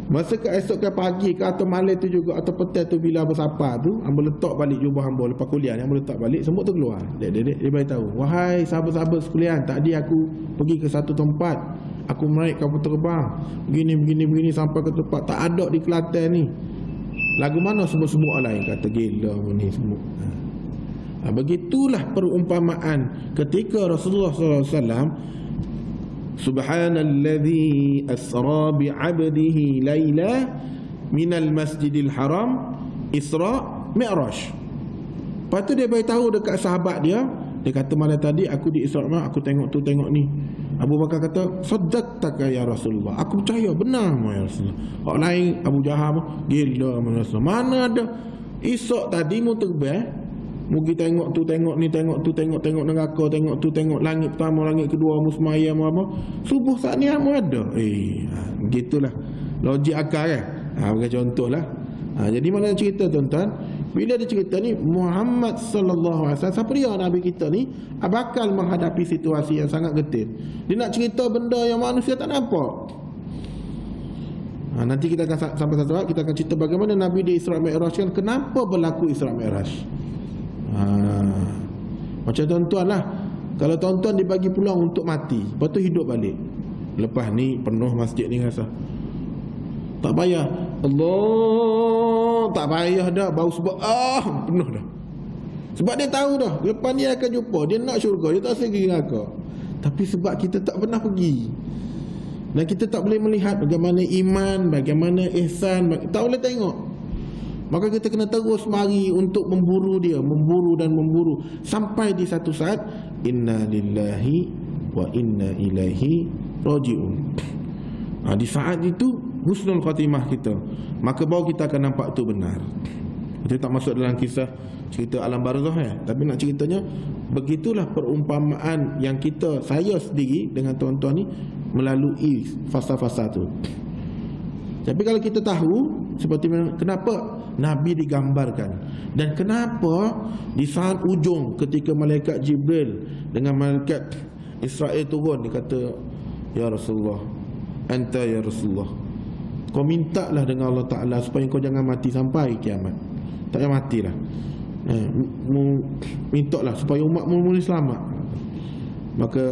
Masa ke pagi ke atau malam tu juga atau petang tu bila bersapa tu, hamba letak balik jubah hamba lepas kuliah hamba letak balik semua tu keluar. Dia dia dia, dia tahu. Wahai sahabat-sahabat sekalian, tadi aku pergi ke satu tempat. Aku naik kapal terbang Begini, begini, begini Sampai ke tempat Tak ada di Kelantan ni Lagu mana semua-semua lain Kata gila ni semua Begitulah perumpamaan Ketika Rasulullah SAW Subhanalladzi asra bi'abdihi layla minal masjidil haram Isra Mi'raj. Lepas tu dia beritahu dekat sahabat dia, dia kata malam tadi aku di Isra Mi'raj aku tengok tu tengok ni. Abu Bakar kata, "Saddaqtaka ya Rasulullah." Aku percaya benar ya Rasulullah. Hak lain Abu Jahal gila ya Rasulullah. Mana ada esok tadi mu terbang Mugi tengok tu tengok ni tengok tu tengok tengok neraka tengok tu tengok langit pertama langit kedua musmaya apa. Subuh saat ni amu ada? Eh ha, begitulah logik akal kan ha bagi contohlah. Ha, jadi mana cerita tuan-tuan? Bila dia cerita ni Muhammad sallallahu alaihi wasallam siapa dia nabi kita ni? Bakal menghadapi situasi yang sangat getir. Dia nak cerita benda yang manusia tak nampak. Ha, nanti kita akan sampai satu kita akan cerita bagaimana Nabi di Isra Mi'raj kan kenapa berlaku Isra Mi'raj ha. Macam tuan-tuan lah. Kalau tuan-tuan dibagi peluang untuk mati Lepas tu hidup balik. Lepas ni penuh masjid ni rasa. Tak payah. Allah Tak payah dah. Bau sebab ah Penuh dah. Sebab dia tahu dah Lepas ni akan jumpa. Dia nak syurga Dia tak segi neraka Tapi sebab kita tak pernah pergi. Dan kita tak boleh melihat Bagaimana iman Bagaimana ihsan. Tak boleh tengok Maka kita kena terus mari untuk memburu dia Memburu dan memburu. Sampai di satu saat Inna lillahi wa inna ilaihi roji'un ha, Di saat itu Husnul khatimah kita. Maka baru kita akan nampak itu benar. Itu tak masuk dalam kisah Cerita alam barzah ya. Tapi nak ceritanya Begitulah perumpamaan yang kita Saya sendiri dengan tuan-tuan ni Melalui fasa-fasa tu tapi kalau kita tahu seperti kenapa Nabi digambarkan? Dan kenapa di saat ujung ketika malaikat Jibril dengan malaikat Israel turun dia kata ya Rasulullah anta ya Rasulullah. Kau minta lah dengan Allah Ta'ala supaya kau jangan mati sampai kiamat. Tak payah matilah. Eh, minta lah supaya umatmu boleh selamat. Maka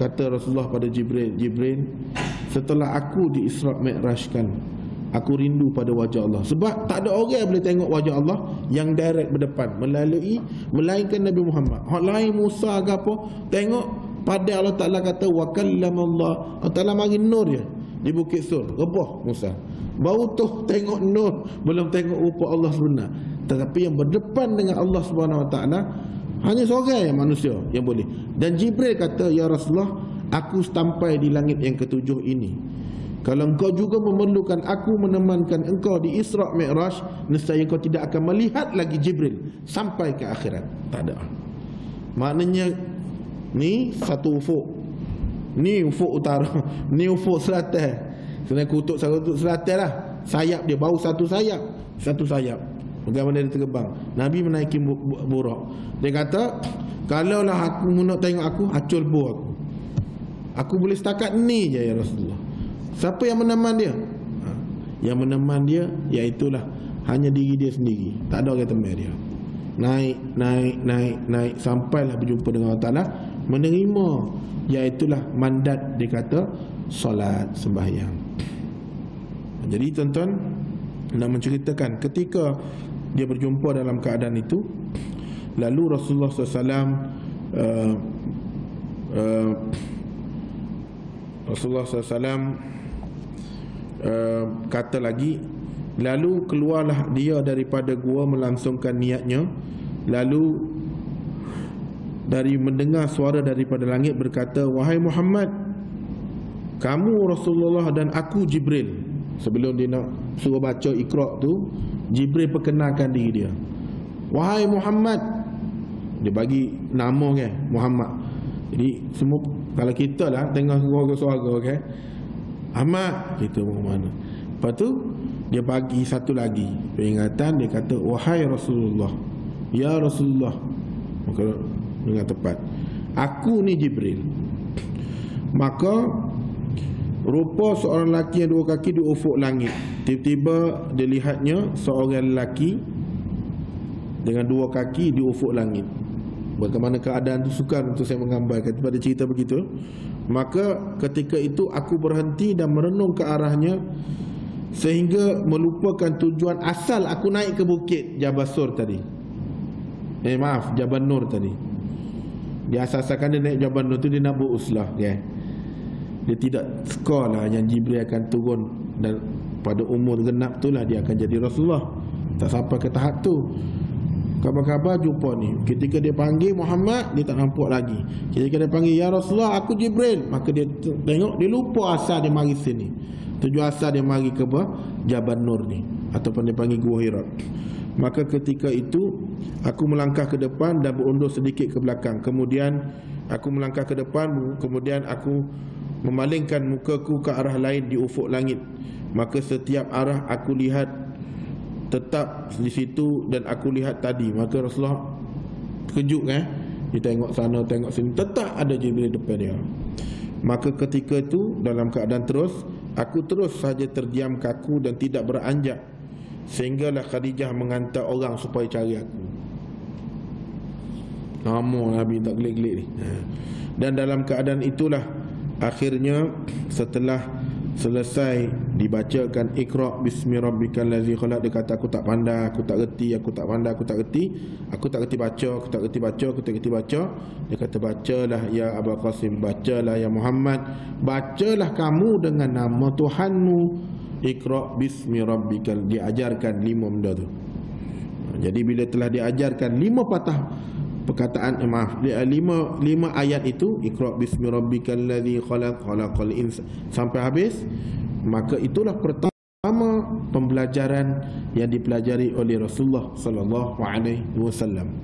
kata Rasulullah pada Jibril Jibril setelah aku di Isra' Mi'rajkan aku rindu pada wajah Allah. Sebab tak ada orang yang boleh tengok wajah Allah yang direct berdepan. Melalui melainkan Nabi Muhammad. Hak lain Musa ke apa tengok pada Allah Ta'ala kata wa Allah Allah Ta'ala mari nur dia di Bukit Sur. Rebah Musa. Baru tu tengok nur belum tengok rupa Allah sebenar. Tetapi yang berdepan dengan Allah Subhanahu Wa Ta'ala hanya seorang yang manusia yang boleh. Dan Jibril kata ya Rasulullah Aku sampai di langit yang ketujuh ini. Kalau engkau juga memerlukan aku menemankan engkau di Isra' Mi'raj Nescaya engkau tidak akan melihat lagi Jibril Sampai ke akhirat. Tak ada. Maknanya Ni satu ufuk. Ni ufuk utara. Ni ufuk selatan. Sebenarnya kutuk satu selatan lah. Sayap dia bau satu sayap. Satu sayap. Bagaimana dia terbang Nabi menaiki buruk. Dia kata Kalaulah aku nak tengok aku Hacul buah aku Aku boleh setakat ni je ya Rasulullah. Siapa yang meneman dia? Ha. Yang meneman dia Iaitulah Hanya diri dia sendiri. Tak ada orang teman dia. Naik, naik, naik, naik Sampailah berjumpa dengan Allah Ta'ala Menerima. Iaitulah mandat dia kata Salat sembahyang. Jadi tuan-tuan Nak menceritakan ketika Dia berjumpa dalam keadaan itu Lalu Rasulullah SAW uh, uh, Rasulullah SAW uh, kata lagi lalu keluarlah dia daripada gua melangsungkan niatnya. Lalu dari mendengar suara daripada langit berkata wahai Muhammad kamu Rasulullah dan aku Jibril sebelum dia nak suruh baca ikra' tu Jibril perkenalkan diri dia. Wahai Muhammad dia bagi nama kan Muhammad. Jadi semua kalau kita lah tengah suara-suara kan Ahmad kita mana? Lepas tu dia bagi satu lagi peringatan dia kata wahai Rasulullah ya Rasulullah. Maka dengan tepat. Aku ni Jibril. Maka rupa seorang lelaki yang dua kaki di ufuk langit. Tiba-tiba dia lihatnya seorang lelaki dengan dua kaki di ufuk langit bagaimana keadaan itu sukar untuk saya menggambarkan. Pada cerita begitu. Maka ketika itu aku berhenti dan merenung ke arahnya sehingga melupakan tujuan asal aku naik ke bukit Jabal Sur tadi. Eh maaf Jabal Nur tadi. Dia asal-asalkan dia naik Jabal Nur tu dia nak beruslah ya. dia tidak sekolah yang Jibril akan turun dan pada umur genap tu lah dia akan jadi Rasulullah. Tak sampai ke tahap tu Khabar-khabar jumpa ni. Ketika dia panggil Muhammad Dia tak nampak lagi. Ketika dia panggil Ya Rasulullah aku Jibril. Maka dia tengok Dia lupa asal dia mari sini. Tujuan asal dia mari ke apa? Jabal Nur ni. Ataupun dia panggil Gua Hira Maka ketika itu Aku melangkah ke depan Dan berundur sedikit ke belakang. Kemudian Aku melangkah ke depan Kemudian aku Memalingkan mukaku ke arah lain Di ufuk langit. Maka setiap arah aku lihat tetap di situ dan aku lihat tadi. Maka Rasulullah terkejut kan dia tengok sana tengok sini. Tetap ada Jibril depan dia. Maka ketika itu dalam keadaan terus aku terus saja terdiam kaku dan tidak beranjak. Sehinggalah Khadijah menghantar orang supaya cari aku. Nama Nabi tak gelik-gelik ni. Ha. dan dalam keadaan itulah akhirnya setelah selesai dibacakan ikra bismi rabbikal ladzi khalaq. Dia kata aku tak pandai aku tak reti aku tak pandai aku tak reti. Aku tak reti baca aku tak reti baca aku tak reti baca. Dia kata bacalah ya Abu Qasim bacalah ya Muhammad. Bacalah kamu dengan nama Tuhanmu. Ikra bismi rabbikal diajarkan lima benda tu. Jadi bila telah diajarkan lima patah perkataan eh, maaf dia lima lima ayat itu iqra bismi rabbikal ladzi khalaq khalaqal insan sampai habis. Maka itulah pertama pembelajaran yang dipelajari oleh Rasulullah sallallahu alaihi wasallam.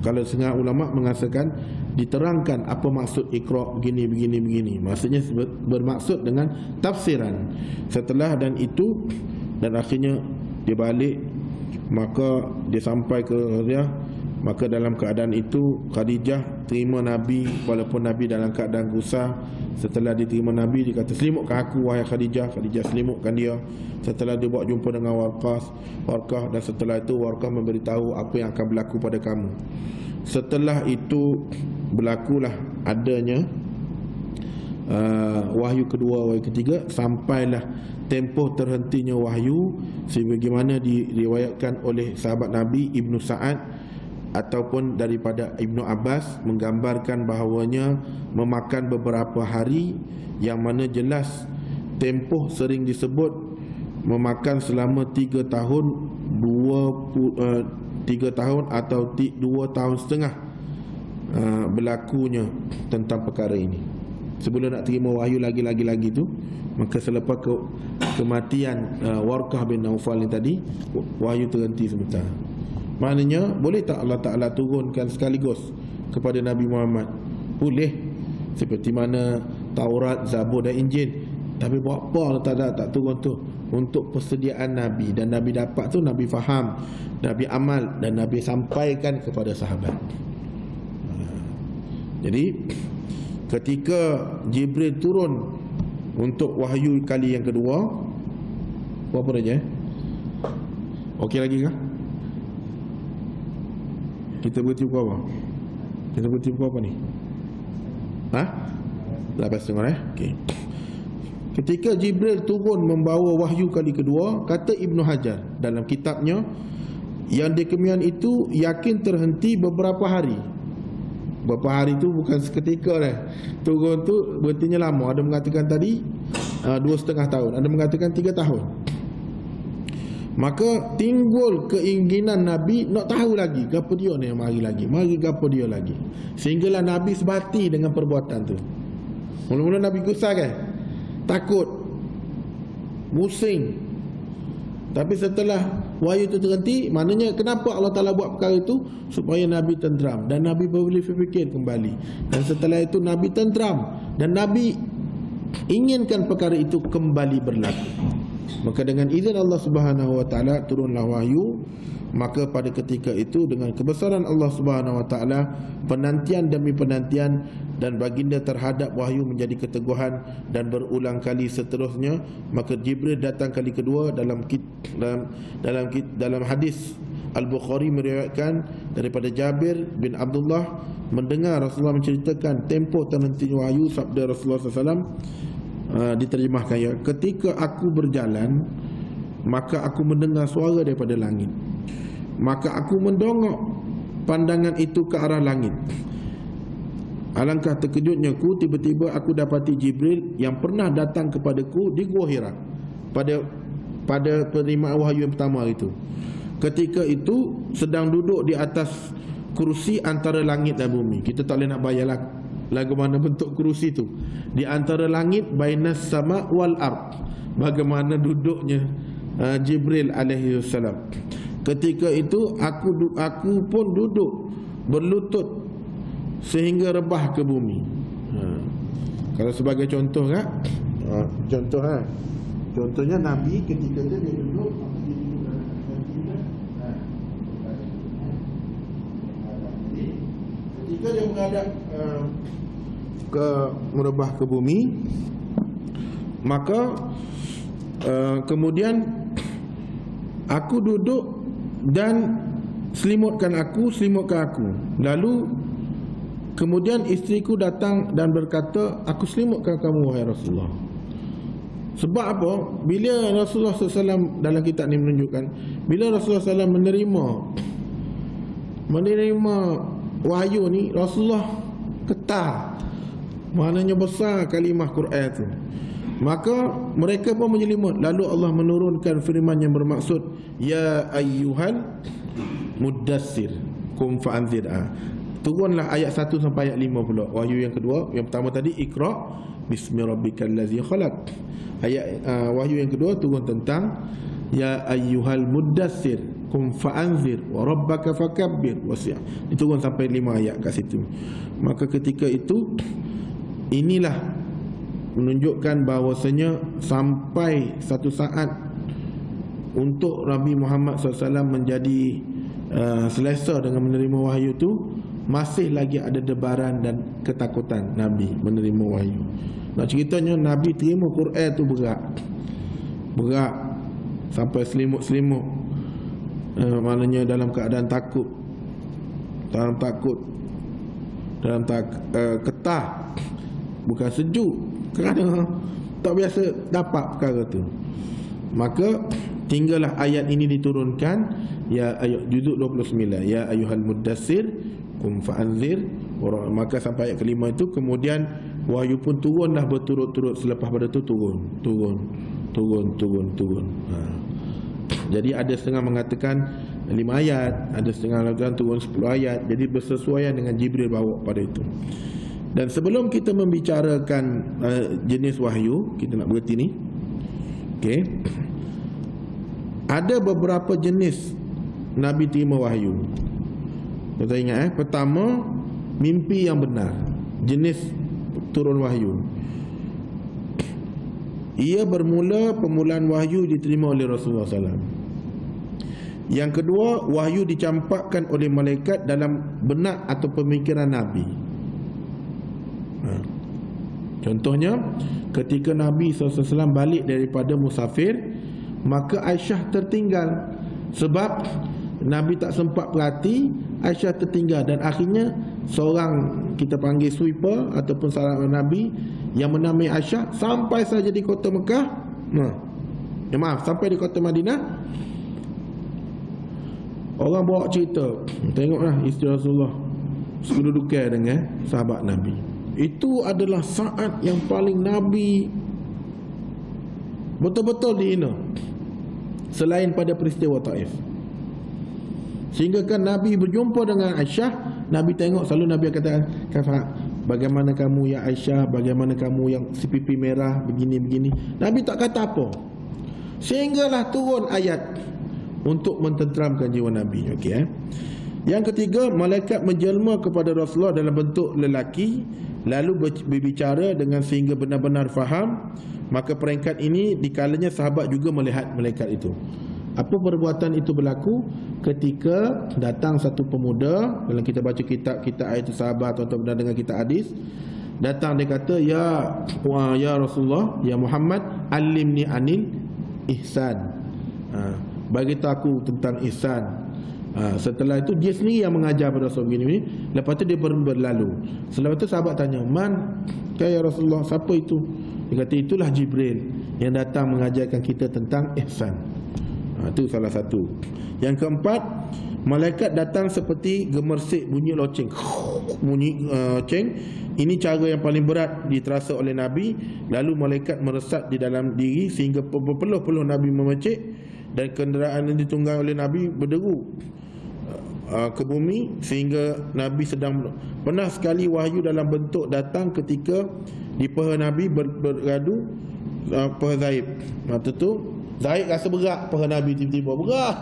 Kalau setengah ulama mengatakan diterangkan apa maksud iqra begini begini begini. Maksudnya bermaksud dengan tafsiran. Setelah dan itu dan akhirnya dia balik maka dia sampai ke dia Maka dalam keadaan itu Khadijah terima Nabi Walaupun Nabi dalam keadaan gusar. Setelah diterima Nabi Dia kata selimutkan aku wahai Khadijah. Khadijah selimutkan dia. Setelah dia buat jumpa dengan Warqah Warqah dan setelah itu Warqah memberitahu Apa yang akan berlaku pada kamu. Setelah itu Berlakulah adanya uh, Wahyu kedua Wahyu ketiga Sampailah tempoh terhentinya wahyu sebagaimana diriwayatkan oleh sahabat Nabi Ibnu Sa'ad ataupun daripada Ibnu Abbas menggambarkan bahawanya memakan beberapa hari yang mana jelas tempoh sering disebut memakan selama 3 tahun 2 3 uh, tahun atau 2 tahun setengah uh, berlakunya tentang perkara ini. Sebelum nak terima wahyu lagi-lagi lagi tu maka selepas ke, kematian uh, Warqah bin Naufal ni tadi wahyu terhenti sebentar Maknanya boleh tak Allah Ta'ala turunkan sekaligus kepada Nabi Muhammad? Boleh. Seperti mana Taurat, Zabur dan Injil. Tapi buat apa Allah Ta'ala tak turun tu? Untuk persediaan Nabi. Dan Nabi dapat tu Nabi faham. Nabi amal dan Nabi sampaikan kepada sahabat. Ha. Jadi ketika Jibril turun untuk wahyu kali yang kedua, apa saja? Okey lagi kah? Kita berhenti pukul apa? Kita berhenti pukul apa ni? Ha? Lepas tengok eh? Okay. Ketika Jibril turun membawa wahyu kali kedua, kata Ibnu Hajar dalam kitabnya, yang dikemian itu yakin terhenti beberapa hari. Beberapa hari itu bukan seketika lah. Turun tu berhentinya lama. Ada mengatakan tadi uh, dua setengah tahun. Ada mengatakan tiga tahun. Maka timbul keinginan Nabi nak tahu lagi apa dia ni mari lagi. Mari apa dia lagi. Sehinggalah Nabi sebati dengan perbuatan tu. Mula-mula Nabi gusar kan? Takut. Musing. Tapi setelah wahyu itu terhenti, maknanya kenapa Allah Ta'ala buat perkara itu? Supaya Nabi tenteram. Dan Nabi boleh fikir kembali. Dan setelah itu Nabi tenteram. Dan Nabi inginkan perkara itu kembali berlaku. Maka dengan izin Allah Subhanahu wa taala turunlah wahyu. Maka pada ketika itu dengan kebesaran Allah Subhanahu wa taala penantian demi penantian dan baginda terhadap wahyu menjadi keteguhan dan berulang kali seterusnya maka Jibril datang kali kedua dalam dalam dalam dalam hadis Al-Bukhari meriwayatkan daripada Jabir bin Abdullah mendengar Rasulullah menceritakan tempoh terhentinya wahyu sabda Rasulullah SAW uh, diterjemahkan ya ketika aku berjalan maka aku mendengar suara daripada langit maka aku mendongok pandangan itu ke arah langit Alangkah terkejutnya ku tiba-tiba aku dapati Jibril yang pernah datang kepadaku di Gua Hira pada pada penerimaan wahyu yang pertama itu. Ketika itu sedang duduk di atas kerusi antara langit dan bumi. Kita tak boleh nak bayarlah lagu mana bentuk kerusi itu. Di antara langit bainas sama wal ard. Bagaimana duduknya uh, Jibril alaihi salam. Ketika itu aku aku pun duduk berlutut sehingga rebah ke bumi. Ha. Kalau sebagai contoh kan? Ha. Contoh ha. Contohnya Nabi ketika dia duduk Ketika dia menghadap uh, ke merebah ke bumi maka uh, kemudian aku duduk dan selimutkan aku selimutkan aku lalu Kemudian isteriku datang dan berkata, aku selimutkan kamu wahai Rasulullah. Sebab apa? Bila Rasulullah SAW dalam kitab ni menunjukkan, bila Rasulullah SAW menerima menerima wahyu ni, Rasulullah ketar. Maknanya besar kalimah Quran itu. Maka mereka pun menyelimut. Lalu Allah menurunkan firman yang bermaksud, Ya ayyuhal mudassir kum fa'anzir turunlah ayat 1 sampai ayat 5 pula wahyu yang kedua yang pertama tadi ikra bismi rabbikal ladzi khalaq ayat uh, wahyu yang kedua turun tentang ya ayyuhal muddassir kum fa'anzir wa rabbaka fakabbir wasi' turun sampai 5 ayat kat situ maka ketika itu inilah menunjukkan bahawasanya sampai satu saat untuk Nabi Muhammad SAW menjadi uh, selesa dengan menerima wahyu itu masih lagi ada debaran dan ketakutan Nabi menerima wahyu. Nak ceritanya Nabi terima Quran tu berat. Berat sampai selimut-selimut. Eh, maknanya dalam keadaan takut. Dalam takut. Dalam tak eh, ketah. Bukan sejuk kerana tak biasa dapat perkara tu. Maka tinggallah ayat ini diturunkan ya ayat juzuk 29 ya ayuhal muddassir kum fa'anzir maka sampai ayat kelima itu kemudian wahyu pun turunlah berturut-turut selepas pada itu turun turun turun turun turun ha. Jadi ada setengah mengatakan lima ayat ada setengah mengatakan turun sepuluh ayat. Jadi bersesuaian dengan Jibril bawa pada itu. Dan sebelum kita membicarakan uh, jenis wahyu kita nak berhenti ni. Okey. Ada beberapa jenis Nabi terima wahyu. Kita ingat eh? Pertama Mimpi yang benar. Jenis turun wahyu Ia bermula Pemulaan wahyu diterima oleh Rasulullah SAW Yang kedua Wahyu dicampakkan oleh malaikat Dalam benak atau pemikiran Nabi. Ha. Contohnya Ketika Nabi SAW balik daripada musafir Maka Aisyah tertinggal. Sebab Nabi tak sempat perhati Aisyah tertinggal dan akhirnya seorang kita panggil sweeper ataupun sahabat Nabi yang menamai Aisyah sampai saja di kota Mekah. Nah, ya maaf sampai di kota Madinah. Orang bawa cerita. Tengoklah isteri Rasulullah. Sekedudukan dengan sahabat Nabi. Itu adalah saat yang paling Nabi betul-betul dihina. Selain pada peristiwa Taif. Sehingga kan Nabi berjumpa dengan Aisyah Nabi tengok selalu Nabi kata Kafa bagaimana kamu ya Aisyah? Bagaimana kamu yang pipi merah Begini-begini Nabi tak kata apa. Sehinggalah turun ayat Untuk mententeramkan jiwa Nabi okay, eh? Yang ketiga Malaikat menjelma kepada Rasulullah Dalam bentuk lelaki Lalu berbicara dengan sehingga benar-benar faham. Maka peringkat ini Dikalanya sahabat juga melihat malaikat itu apa perbuatan itu berlaku ketika datang satu pemuda dalam kita baca kitab kita ayat sahabat atau pernah dengan kita hadis datang dia kata ya wa ya Rasulullah ya Muhammad alimni anil ihsan. Ha, bagi tahu aku tentang ihsan. Ha, setelah itu dia sendiri yang mengajar pada Rasul begini lepas tu dia ber, berlalu. Selepas itu sahabat tanya man ya Rasulullah siapa itu? Dia kata itulah Jibril yang datang mengajarkan kita tentang ihsan ha, itu salah satu. Yang keempat malaikat datang seperti gemersik bunyi loceng. Bunyi uh, ceng ini cara yang paling berat diterasa oleh Nabi. Lalu malaikat meresap di dalam diri sehingga berpeluh-peluh Nabi memecik dan kenderaan yang ditunggang oleh Nabi berderu uh, ke bumi sehingga Nabi sedang pernah sekali wahyu dalam bentuk datang ketika di peha Nabi ber, bergadu uh, peha Zaid. Maka tu Zaid rasa berat peha Nabi tiba-tiba berat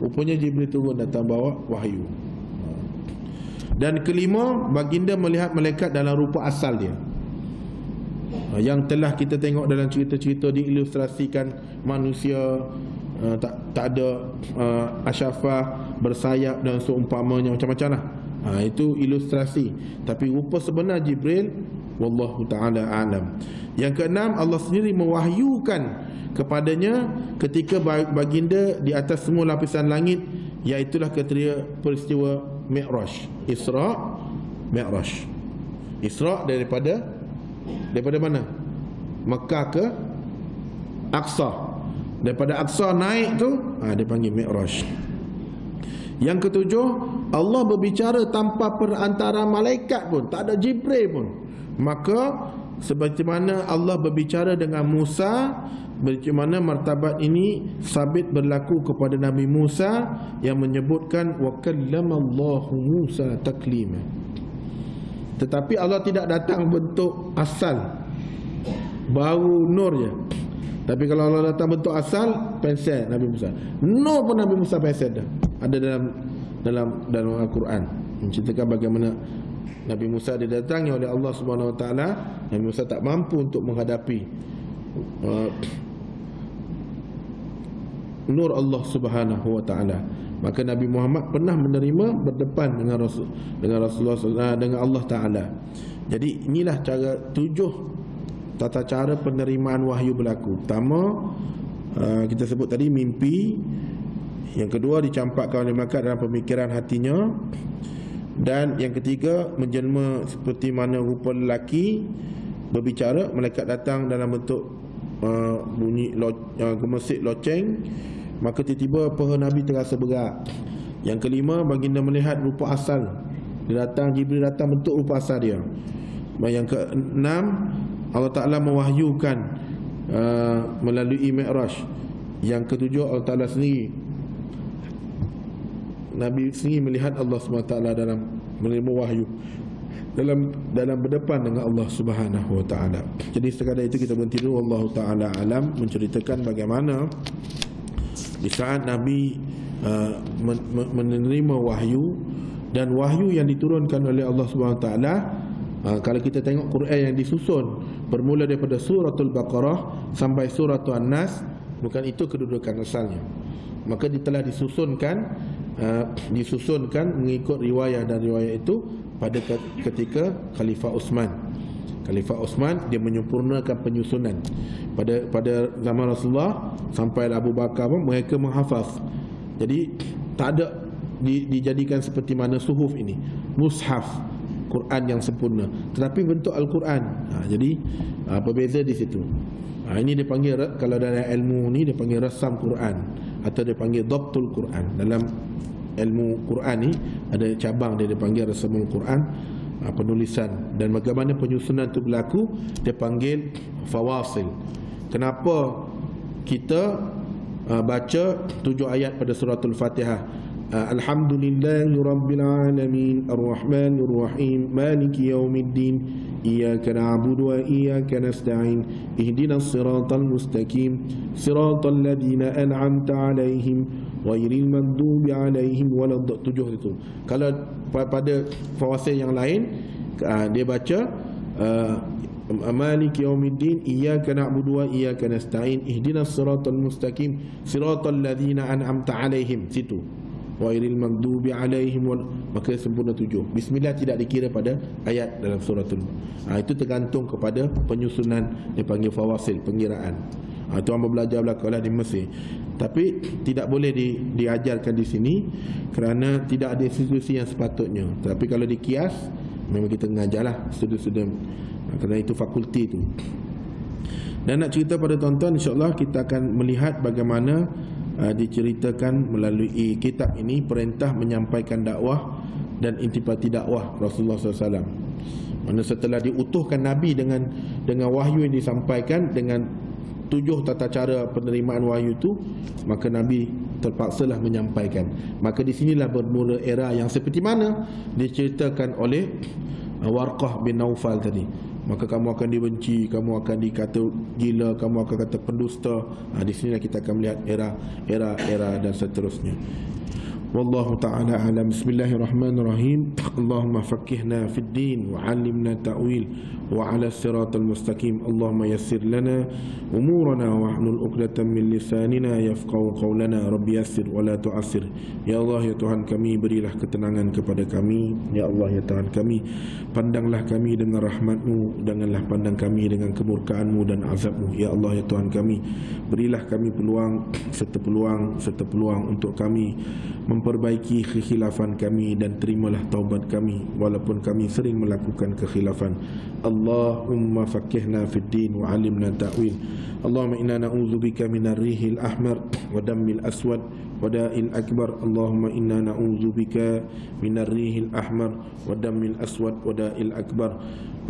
Rupanya Jibril turun datang bawa wahyu. Dan kelima, baginda melihat malaikat dalam rupa asal dia. Yang telah kita tengok dalam cerita-cerita diilustrasikan manusia uh, tak tak ada uh, asyafah bersayap dan seumpamanya macam-macam lah. Ha, itu ilustrasi. Tapi rupa sebenar Jibril wallahu taala alam. Yang keenam Allah sendiri mewahyukan kepadanya ketika baginda di atas semua lapisan langit iaitulah ketika peristiwa Mi'raj. Isra Mi'raj. Isra daripada daripada mana? Mekah ke Aqsa. Daripada Aqsa naik tu ha, dia panggil Mi'raj. Yang ketujuh Allah berbicara tanpa perantara malaikat pun. Tak ada Jibril pun maka sebagaimana Allah berbicara dengan Musa bagaimana martabat ini sabit berlaku kepada Nabi Musa yang menyebutkan wa kallamallahu Musa taklima. Tetapi Allah tidak datang bentuk asal. Baru nur je. Tapi kalau Allah datang bentuk asal pensel Nabi Musa. Nur pun Nabi Musa pensel dah. Ada dalam dalam dalam Al-Quran. Menceritakan bagaimana Nabi Musa didatangi oleh Allah Subhanahu Wa Taala Nabi Musa tak mampu untuk menghadapi uh, nur Allah Subhanahu wa taala. Maka Nabi Muhammad pernah menerima berdepan dengan Rasul dengan Rasulullah SAW, dengan Allah taala. Jadi inilah cara tujuh tata cara penerimaan wahyu berlaku. Pertama uh, kita sebut tadi mimpi. Yang kedua dicampakkan oleh malaikat dalam pemikiran hatinya. Dan yang ketiga menjelma seperti mana rupa lelaki berbicara malaikat datang dalam bentuk uh, bunyi lo, uh, gemesik loceng. Maka tiba-tiba peha Nabi terasa berat Yang kelima baginda melihat rupa asal. Dia datang Jibril datang bentuk rupa asal dia. Yang keenam Allah Ta'ala mewahyukan uh, Melalui Mi'raj. Yang ketujuh Allah Ta'ala sendiri Nabi sendiri melihat Allah SWT dalam menerima wahyu dalam dalam berdepan dengan Allah Subhanahu Wa Taala. Jadi sekadar itu kita berhenti dulu Allah Taala alam menceritakan bagaimana di saat Nabi uh, menerima wahyu dan wahyu yang diturunkan oleh Allah Subhanahu taala uh, kalau kita tengok Quran yang disusun bermula daripada suratul baqarah sampai suratul an-nas bukan itu kedudukan asalnya maka telah disusunkan uh, disusunkan mengikut riwayat dan riwayat itu pada ketika Khalifah Uthman Khalifah Osman dia menyempurnakan penyusunan pada pada zaman Rasulullah sampai Abu Bakar pun mereka menghafaz. Jadi tak ada di, dijadikan seperti mana suhuf ini. Mushaf Quran yang sempurna tetapi bentuk Al-Quran. Ha, jadi apa beza di situ? Ha, ini dia panggil kalau dalam ilmu ni dia panggil rasam Quran atau dia panggil dhabtul Quran. Dalam ilmu Quran ni ada cabang dia dipanggil rasamul Quran uh, penulisan. Dan bagaimana penyusunan itu berlaku dia panggil fawasil. Kenapa kita uh, baca tujuh ayat pada suratul fatihah? Uh, alhamdulillahi rabbil alamin arrahmanir rahim maliki yaumiddin wa iyyaka nasta'in ihdinas siratal mustaqim siratal ladzina an'amta 'alaihim ghairil maghdubi 'alaihim waladdallin tujuh itu. Kalau pada fawasil yang lain uh, dia baca uh, Maliki yaumiddin iyyaka na'budu wa iyyaka nasta'in ihdinas siratal mustaqim siratal ladzina an'amta 'alaihim. Situ ghairil maghdubi 'alaihim wal maka sempurna tujuh. Bismillah tidak dikira pada ayat dalam suratul ha, itu tergantung kepada penyusunan dipanggil fawasil pengiraan. Ha, tu hamba belajar belakang lah di Mesir. Tapi tidak boleh di, diajarkan di sini kerana tidak ada institusi yang sepatutnya. Tapi kalau dikias memang kita mengajar lah student-student. Ha, kerana itu fakulti tu. Dan nak cerita pada tuan-tuan insyaAllah kita akan melihat bagaimana uh, diceritakan melalui kitab ini perintah menyampaikan dakwah dan intipati dakwah Rasulullah SAW mana setelah diutuhkan Nabi dengan dengan wahyu yang disampaikan dengan tujuh tata cara penerimaan wahyu itu maka Nabi terpaksalah menyampaikan. Maka di sinilah bermula era yang seperti mana diceritakan oleh Warqah bin Naufal tadi maka kamu akan dibenci kamu akan dikata gila kamu akan kata pendusta. Ha, di sini kita akan melihat era era era dan seterusnya والله تعالى أعلم بسم الله الرحمن الرحيم اللهم فكهنا في الدين وعلمنا تأويل وعلى الصراط المستقيم اللهم يسر لنا أمورنا واحلل عقدة من لساننا يفقه قولنا رب يسر ولا تعسر Ya Allah ya Tuhan kami berilah ketenangan kepada kami Ya Allah ya Tuhan kami pandanglah kami dengan rahmatmu janganlah pandang kami dengan kemurkaanmu dan azabmu Ya Allah ya Tuhan kami berilah kami peluang serta peluang serta peluang untuk kami memperbaiki kekhilafan kami dan terimalah taubat kami walaupun kami sering melakukan kekhilafan. Allahumma fakihna fid din wa alimna ta'wil. Allahumma inna na'udzubika minar rihil ahmar wa dammil aswad wa da'il akbar. Allahumma inna na'udzubika minar rihil ahmar wa dammil aswad wa da'il akbar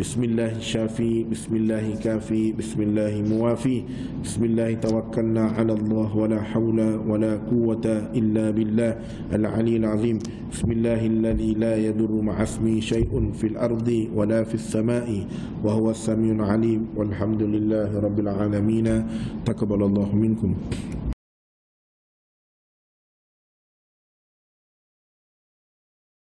Bismillah syafi Bismillah kafi Bismillah muwafi. Bismillah tawakkalna ala Allah wa la hawla wa la quwata illa billah. Al-ali al-azim. Bismillah alladhi la yadurru ma'asmi shay'un fil ardi wa la fis sama'i wa huwa as-sami'ul alim. Walhamdulillahi rabbil alamin taqabbalallahu minkum